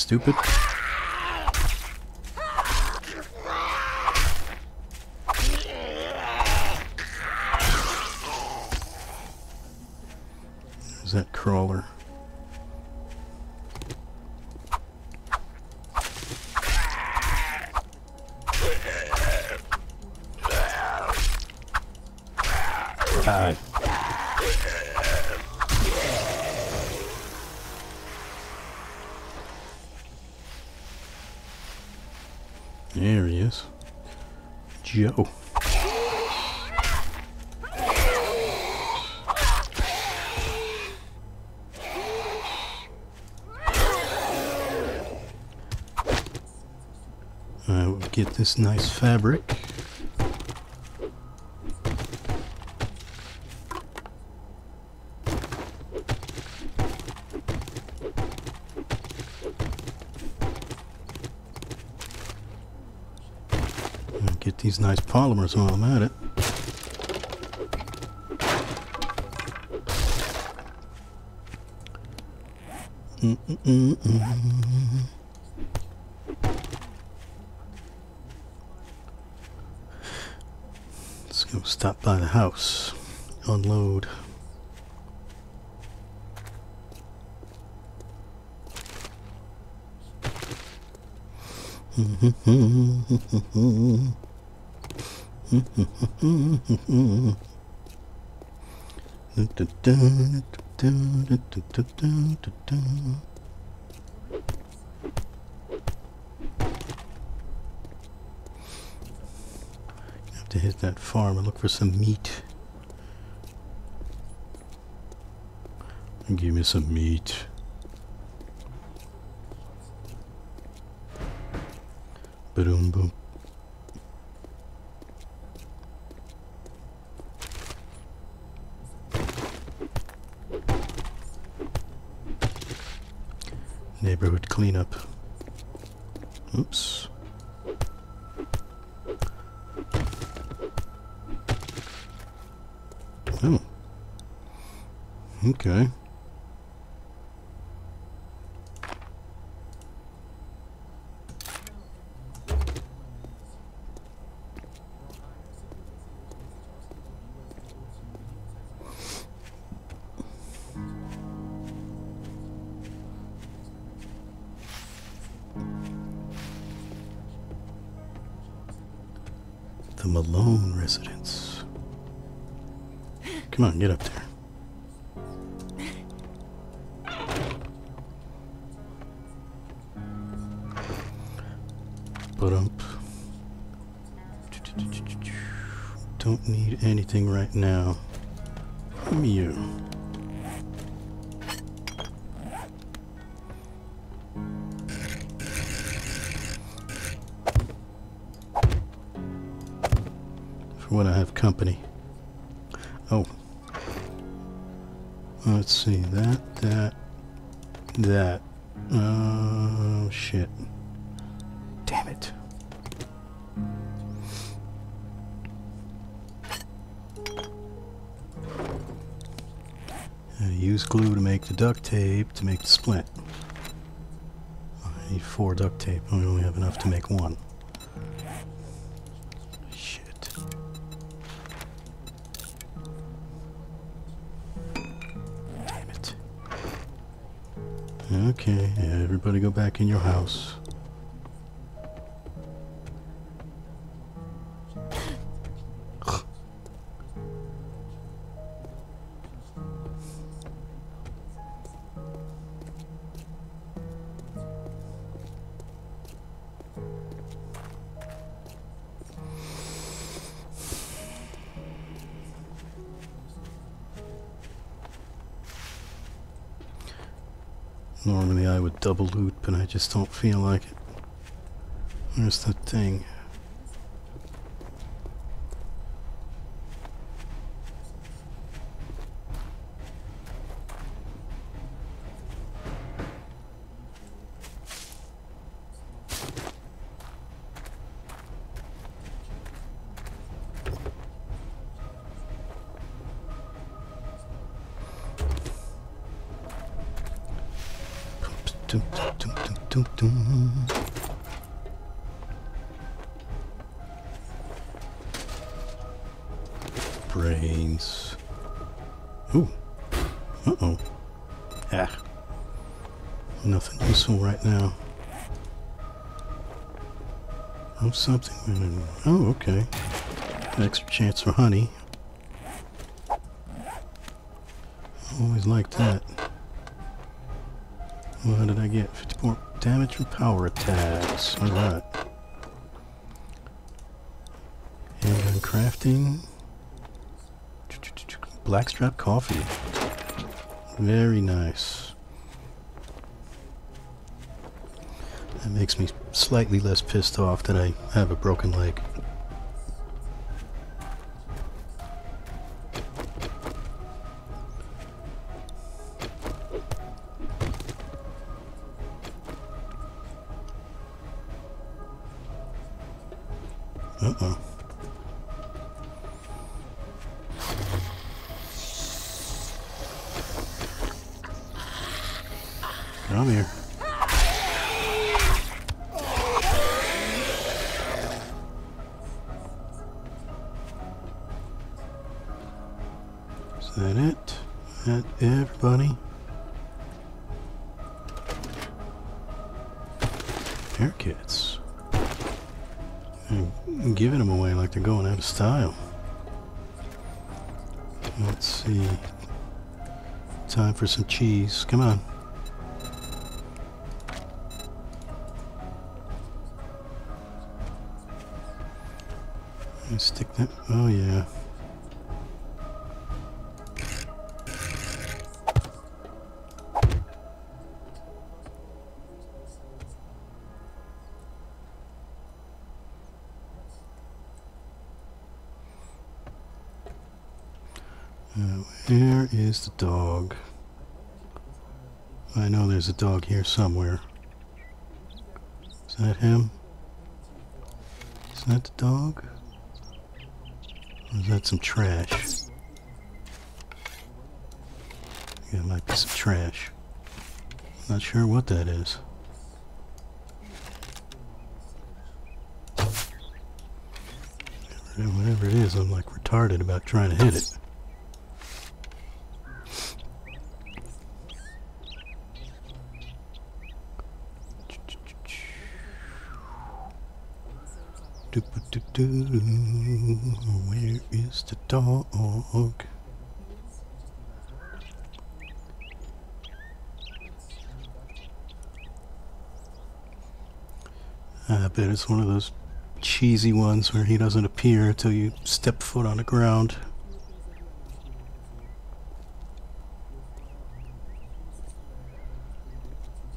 Stupid. nice fabric. Get these nice polymers while I'm at it. Mm -mm -mm house, unload. [laughs] [laughs] Have to hit that farm and look for some meat. Give me some meat. Boom boom. Neighborhood cleanup. Oops. Oh. Okay. Four duct tape. I only have enough to make one. Shit. Damn it. Okay, everybody go back in your house. Double loot, but I just don't feel like it. Where's the thing? Something. Oh, okay. Extra chance for honey. Always like that. What did I get? 54 damage from power attacks. Alright. Handgun crafting. Blackstrap coffee. Very nice. That makes me slightly less pissed off that I have a broken leg. Some cheese. Come on. Dog here somewhere. Is that him? Is that the dog? Or is that some trash? Yeah, it might be some trash. Not sure what that is. Whatever whatever it is, I'm like retarded about trying to hit it. Doo-ba-doo-doo. Where is the dog? I bet it's one of those cheesy ones where he doesn't appear until you step foot on the ground.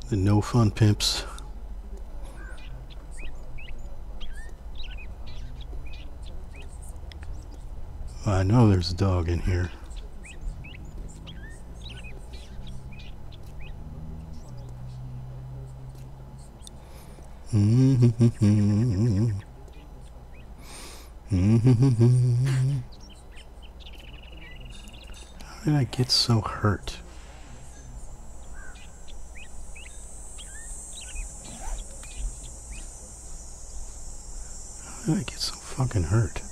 The no fun pimps. I know there's a dog in here. How did I get so hurt? How did I get so fucking hurt?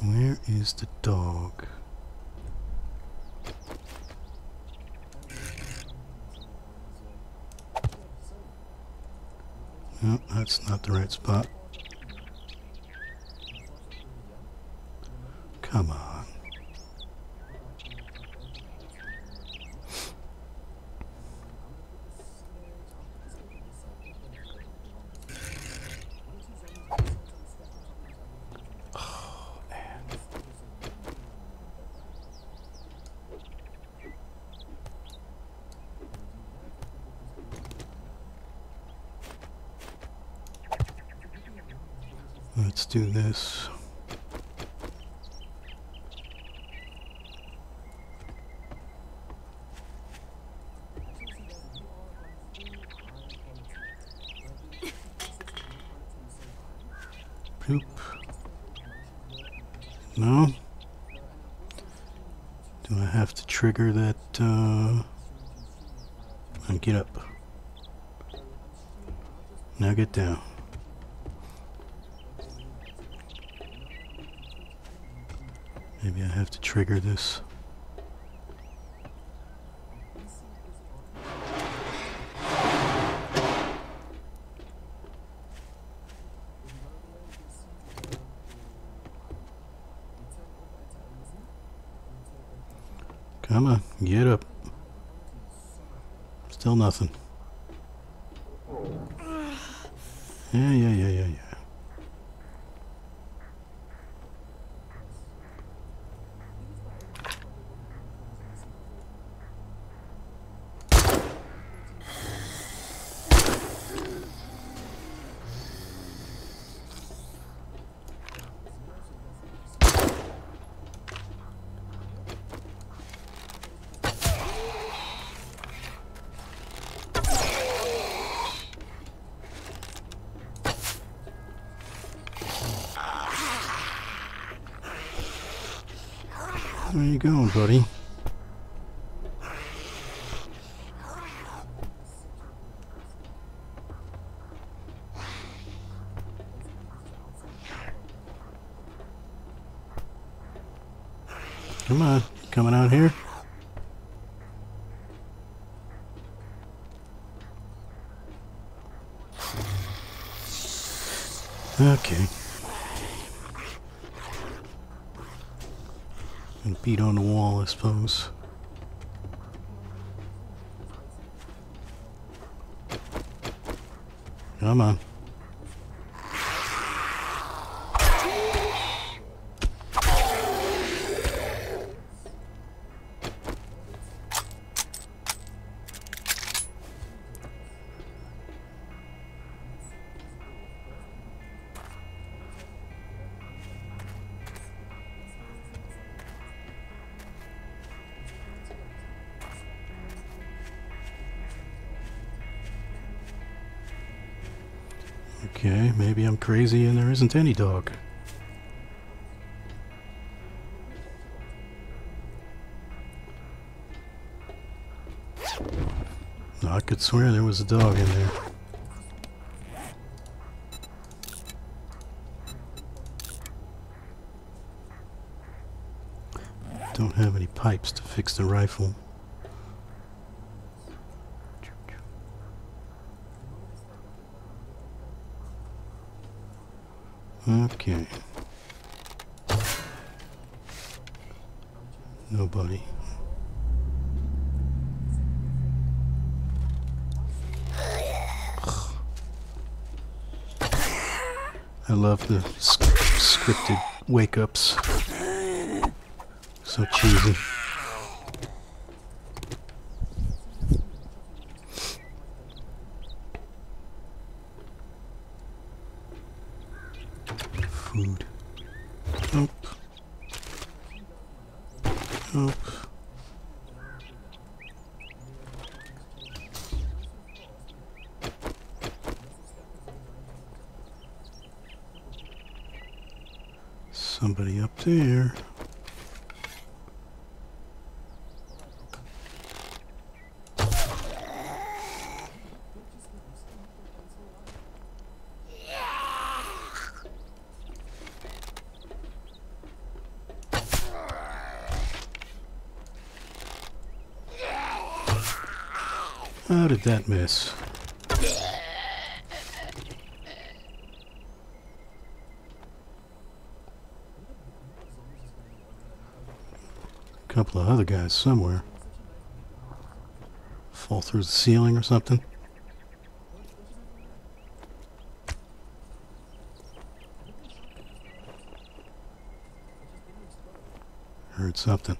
Where is the dog? No, that's not the right spot. Come on. Oh, man. Let's do this. Poop. No? Do I have to trigger that, uh... and get up. Now get down. Maybe I have to trigger this. Come on, coming out here? Okay. Beat on the wall, I suppose. Come on. Isn't any dog. No, I could swear there was a dog in there. Don't have any pipes to fix the rifle. Okay. Nobody. I love the sc- scripted wake ups. So cheesy. Food. Nope. Nope. Somebody up there. How did that miss? A couple of other guys somewhere. Fall through the ceiling or something? Heard something.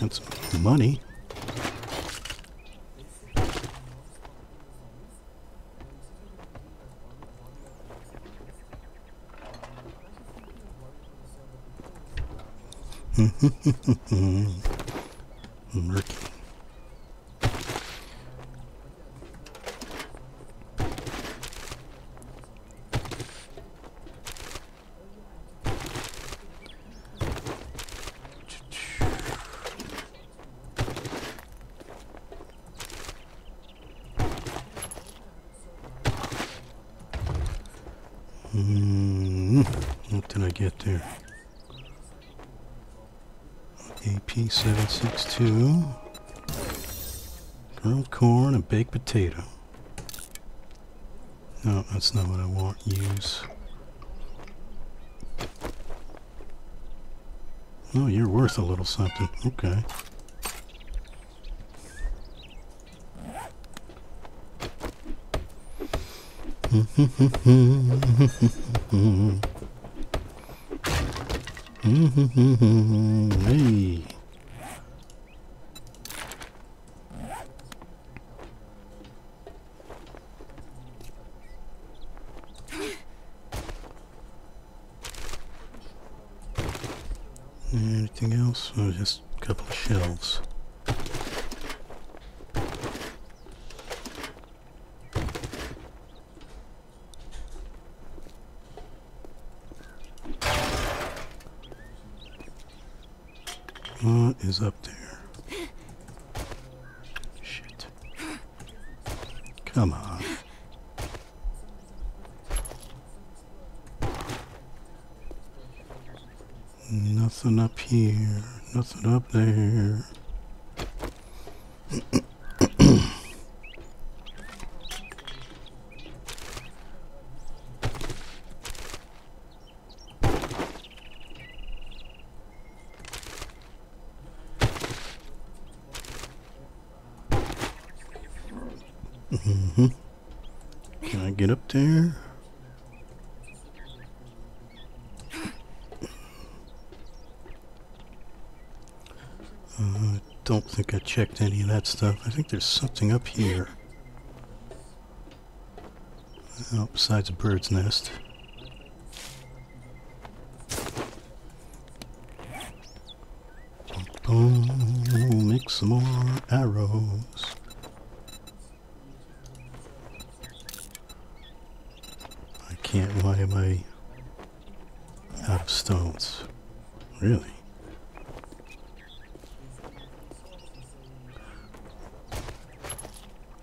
That's money. [laughs] Mercury. AP762. Grilled corn and baked potato. No, that's not what I want. Use. Oh, you're worth a little something. Okay. [laughs] hey. Anything else? Oh, just a couple of shelves. What is up there? Shit. Come on. Nothing up here. Nothing up there. hmm Can I get up there? Uh, I don't think I checked any of that stuff. I think there's something up here. Oh, besides a bird's nest. Boom, make some more arrows. I can't. Why am I out of stones? Really?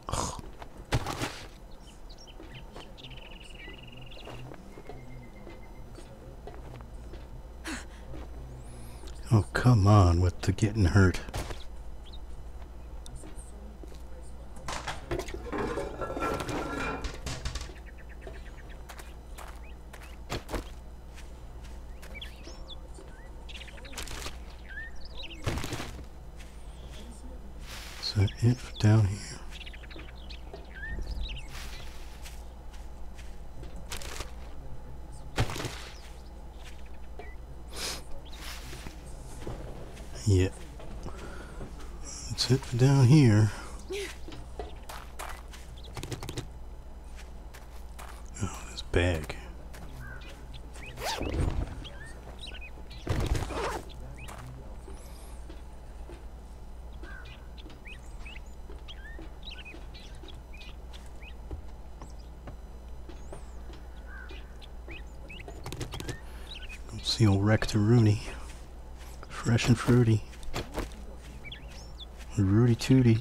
Ugh. Oh, come on with the getting hurt. That it down here? Yep. That's it for down here. Oh, this bag. See old Rector Rooney. Fresh and fruity. Rudy Tooty.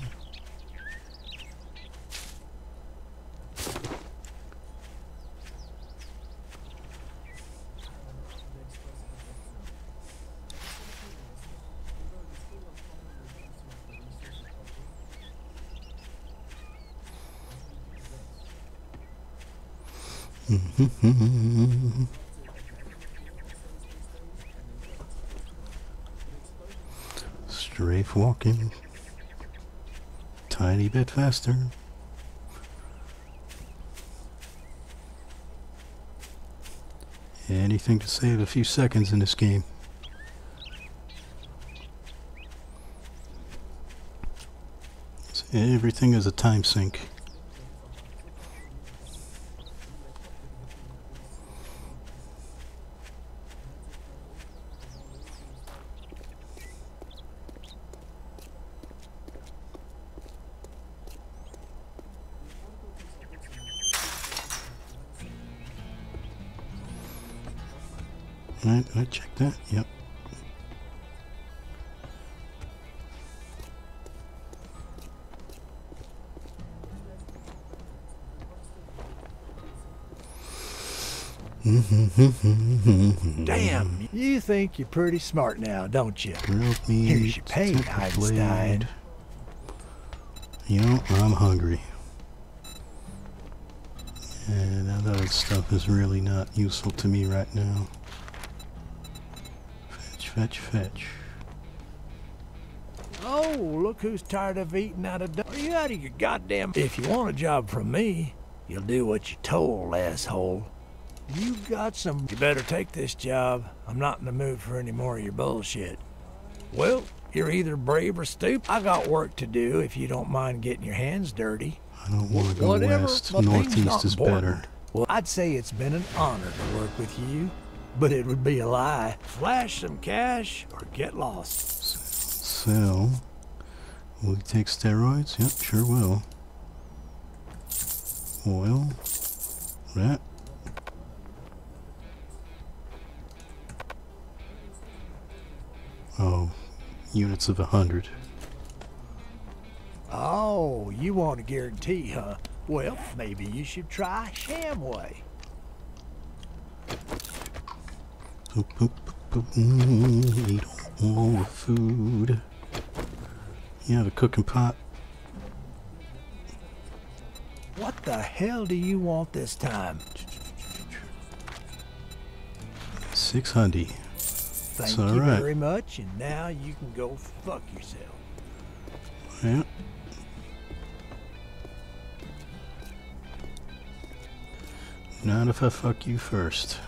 Mm-hmm. Faster. Anything to save a few seconds in this game. So everything is a time sink. That. Yep. Damn, you think you're pretty smart now, don't you? Grilled meat. Here's your pay, temper. Einstein. You know, I'm hungry. And that other stuff is really not useful to me right now. Fetch, fetch. Oh, look who's tired of eating out of... Are you out of your goddamn... If you want a job from me, you'll do what you're told, asshole. You got some... You better take this job. I'm not in the mood for any more of your bullshit. Well, you're either brave or stupid. I got work to do if you don't mind getting your hands dirty. I don't want to go Whatever, west. Northeast is important. better. Well, I'd say it's been an honor to work with you, but it would be a lie. Flash some cash or get lost. So, will you take steroids? Yep, sure will. Oil. That. Oh, units of a hundred. Oh, you want a guarantee, huh? Well, maybe you should try Shamway. Mm, eat all the food. You have a cooking pot? What the hell do you want this time? 600. Thank all you right. very much, and now you can go fuck yourself. Yeah. Not if I fuck you first.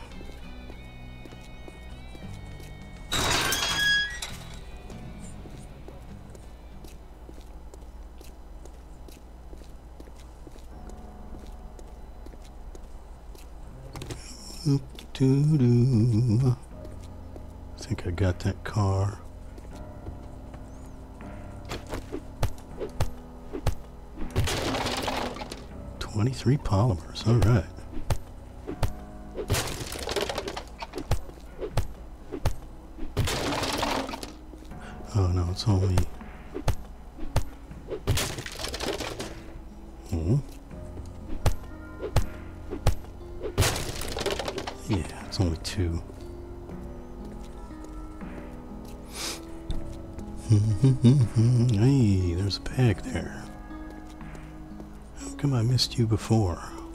Doo doo. I think I got that car. Twenty-three polymers. All right. Oh no, it's only. Missed you before?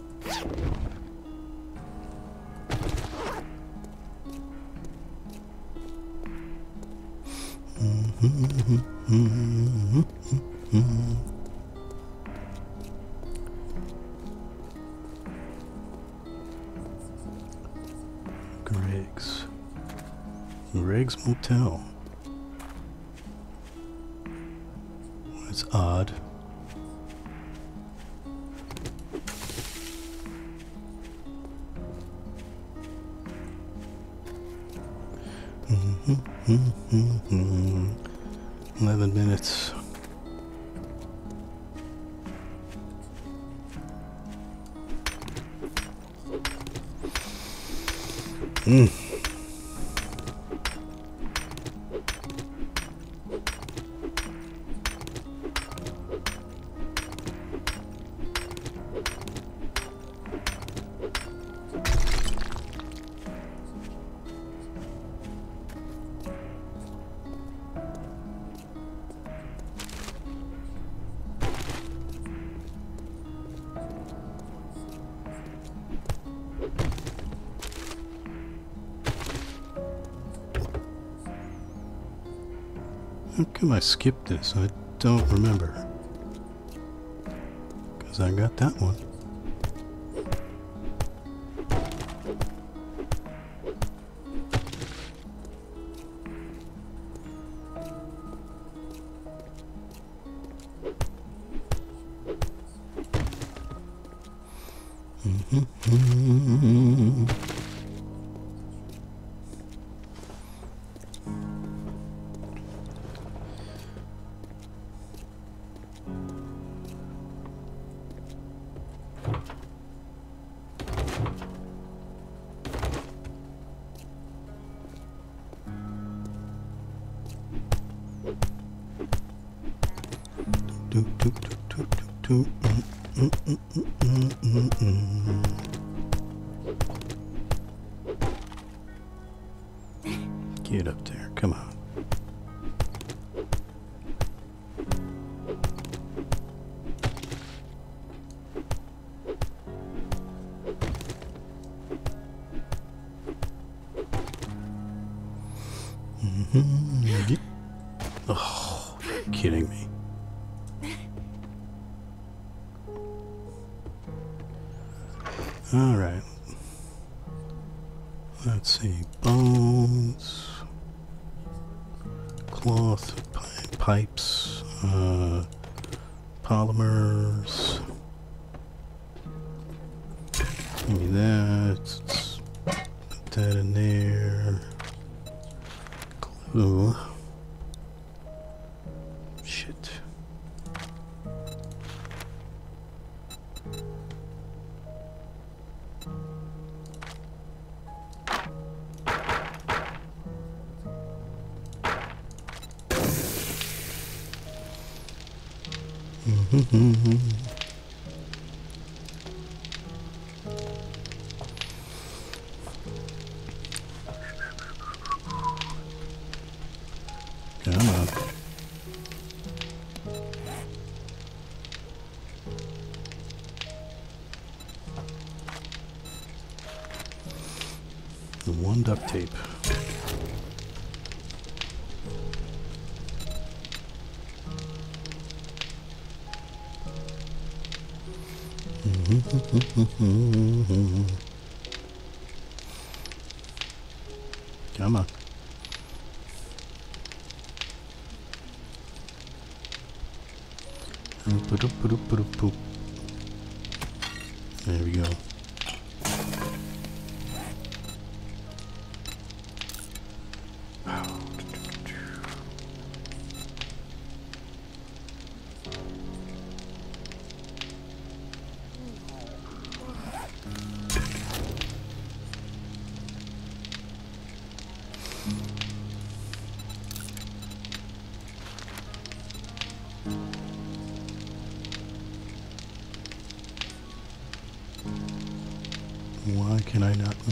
Skipped this? I don't remember. Because I got that one. Do do do do do do. Get up there,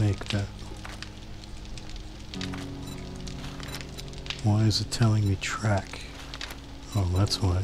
make that? Why is it telling me track? Oh, that's why.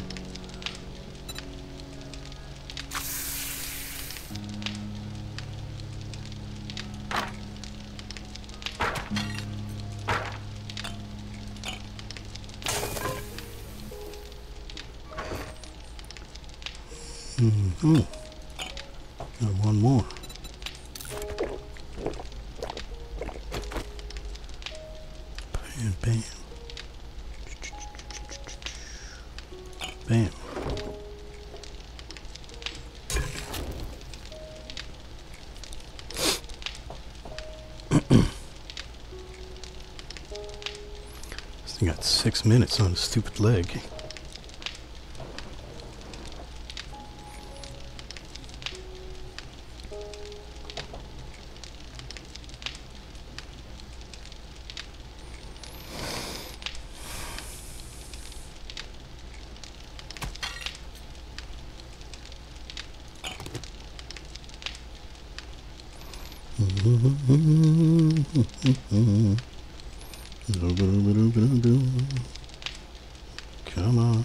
This got six minutes on a stupid leg. Come on.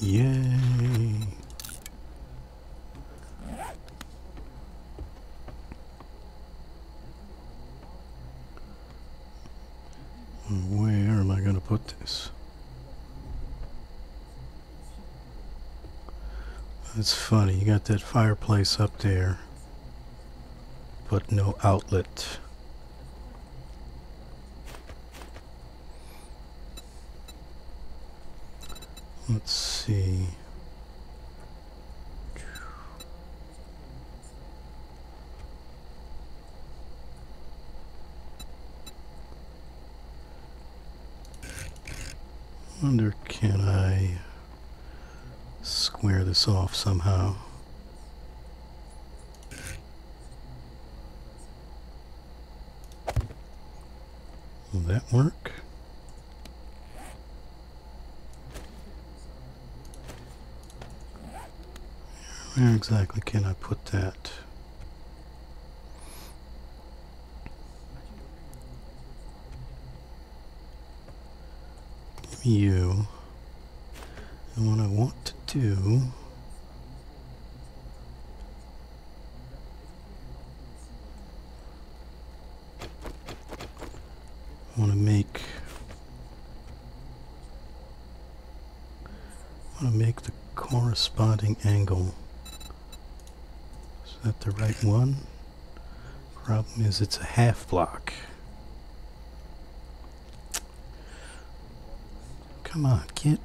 Yay. Where am I going to put this? That's funny. You got that fireplace up there, but no outlet. Let's see. Wonder can I square this off somehow. Will work? Where exactly can I put that? You. And what I want to do I want to make I want to make the corresponding angle. Is that the right one? Problem is it's a half block. Come on, get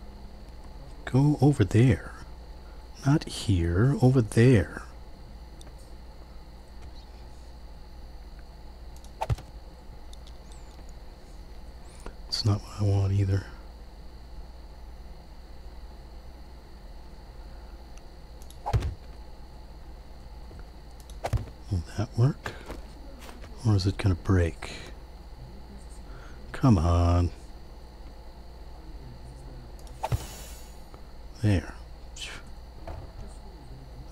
go over there. Not here, over there. It's not what I want either. Will that work? Or is it going to break? Come on. There.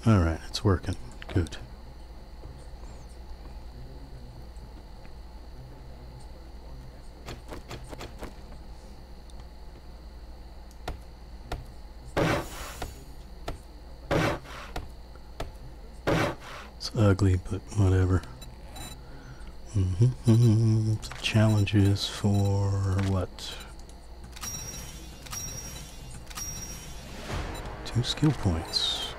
Alright, it's working. Good. It's ugly, but whatever. Mm -hmm. Challenges for what? Two skill points.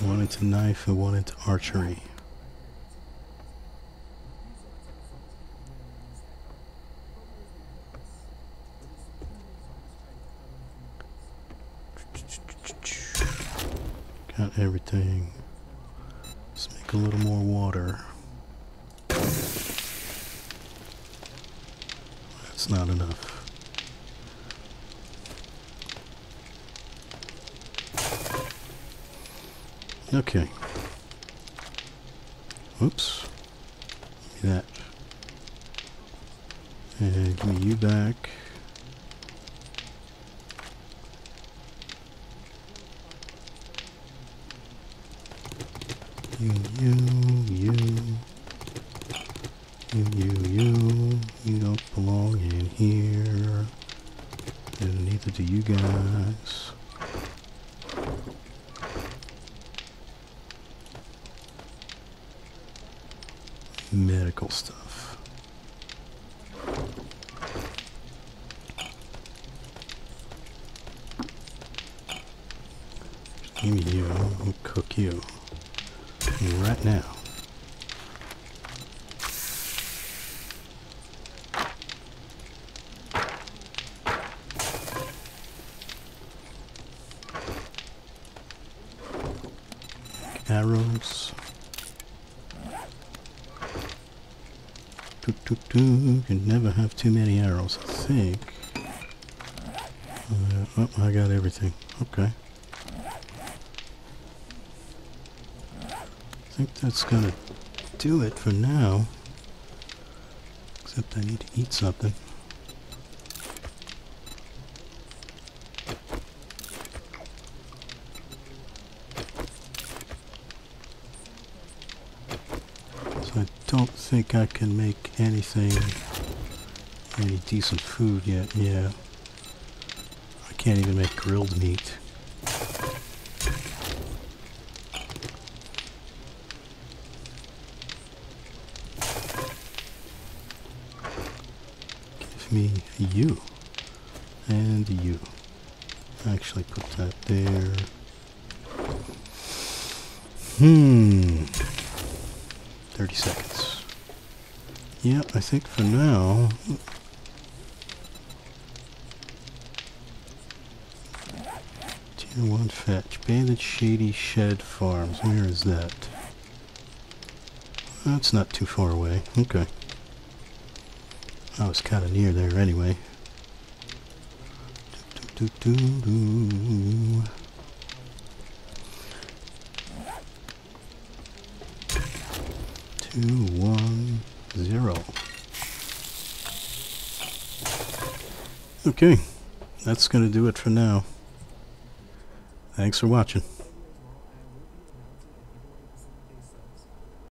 One into knife and one into archery. Got everything. A little more water. That's not enough. Okay. Oops. Give me that. And give me you back. You, you, you. You, you, you. You don't belong in here. And neither do you guys. Medical stuff. Give me you. I'll cook you. Right now. Arrows. Doo -doo -doo. Can never have too many arrows, I think. Uh, oh, I got everything. Okay. I think that's gonna do it for now. Except I need to eat something. So I don't think I can make anything, any decent food yet, yeah. I can't even make grilled meat. Give me a U. And a U. Actually put that there. Hmm. 30 seconds. Yeah, I think for now... Tier 1 fetch. Banded Shady Shed Farms. Where is that? That's not too far away. Okay. I was kind of near there anyway. do, do, do. Two, one, zero. Okay, that's going to do it for now. Thanks for watching.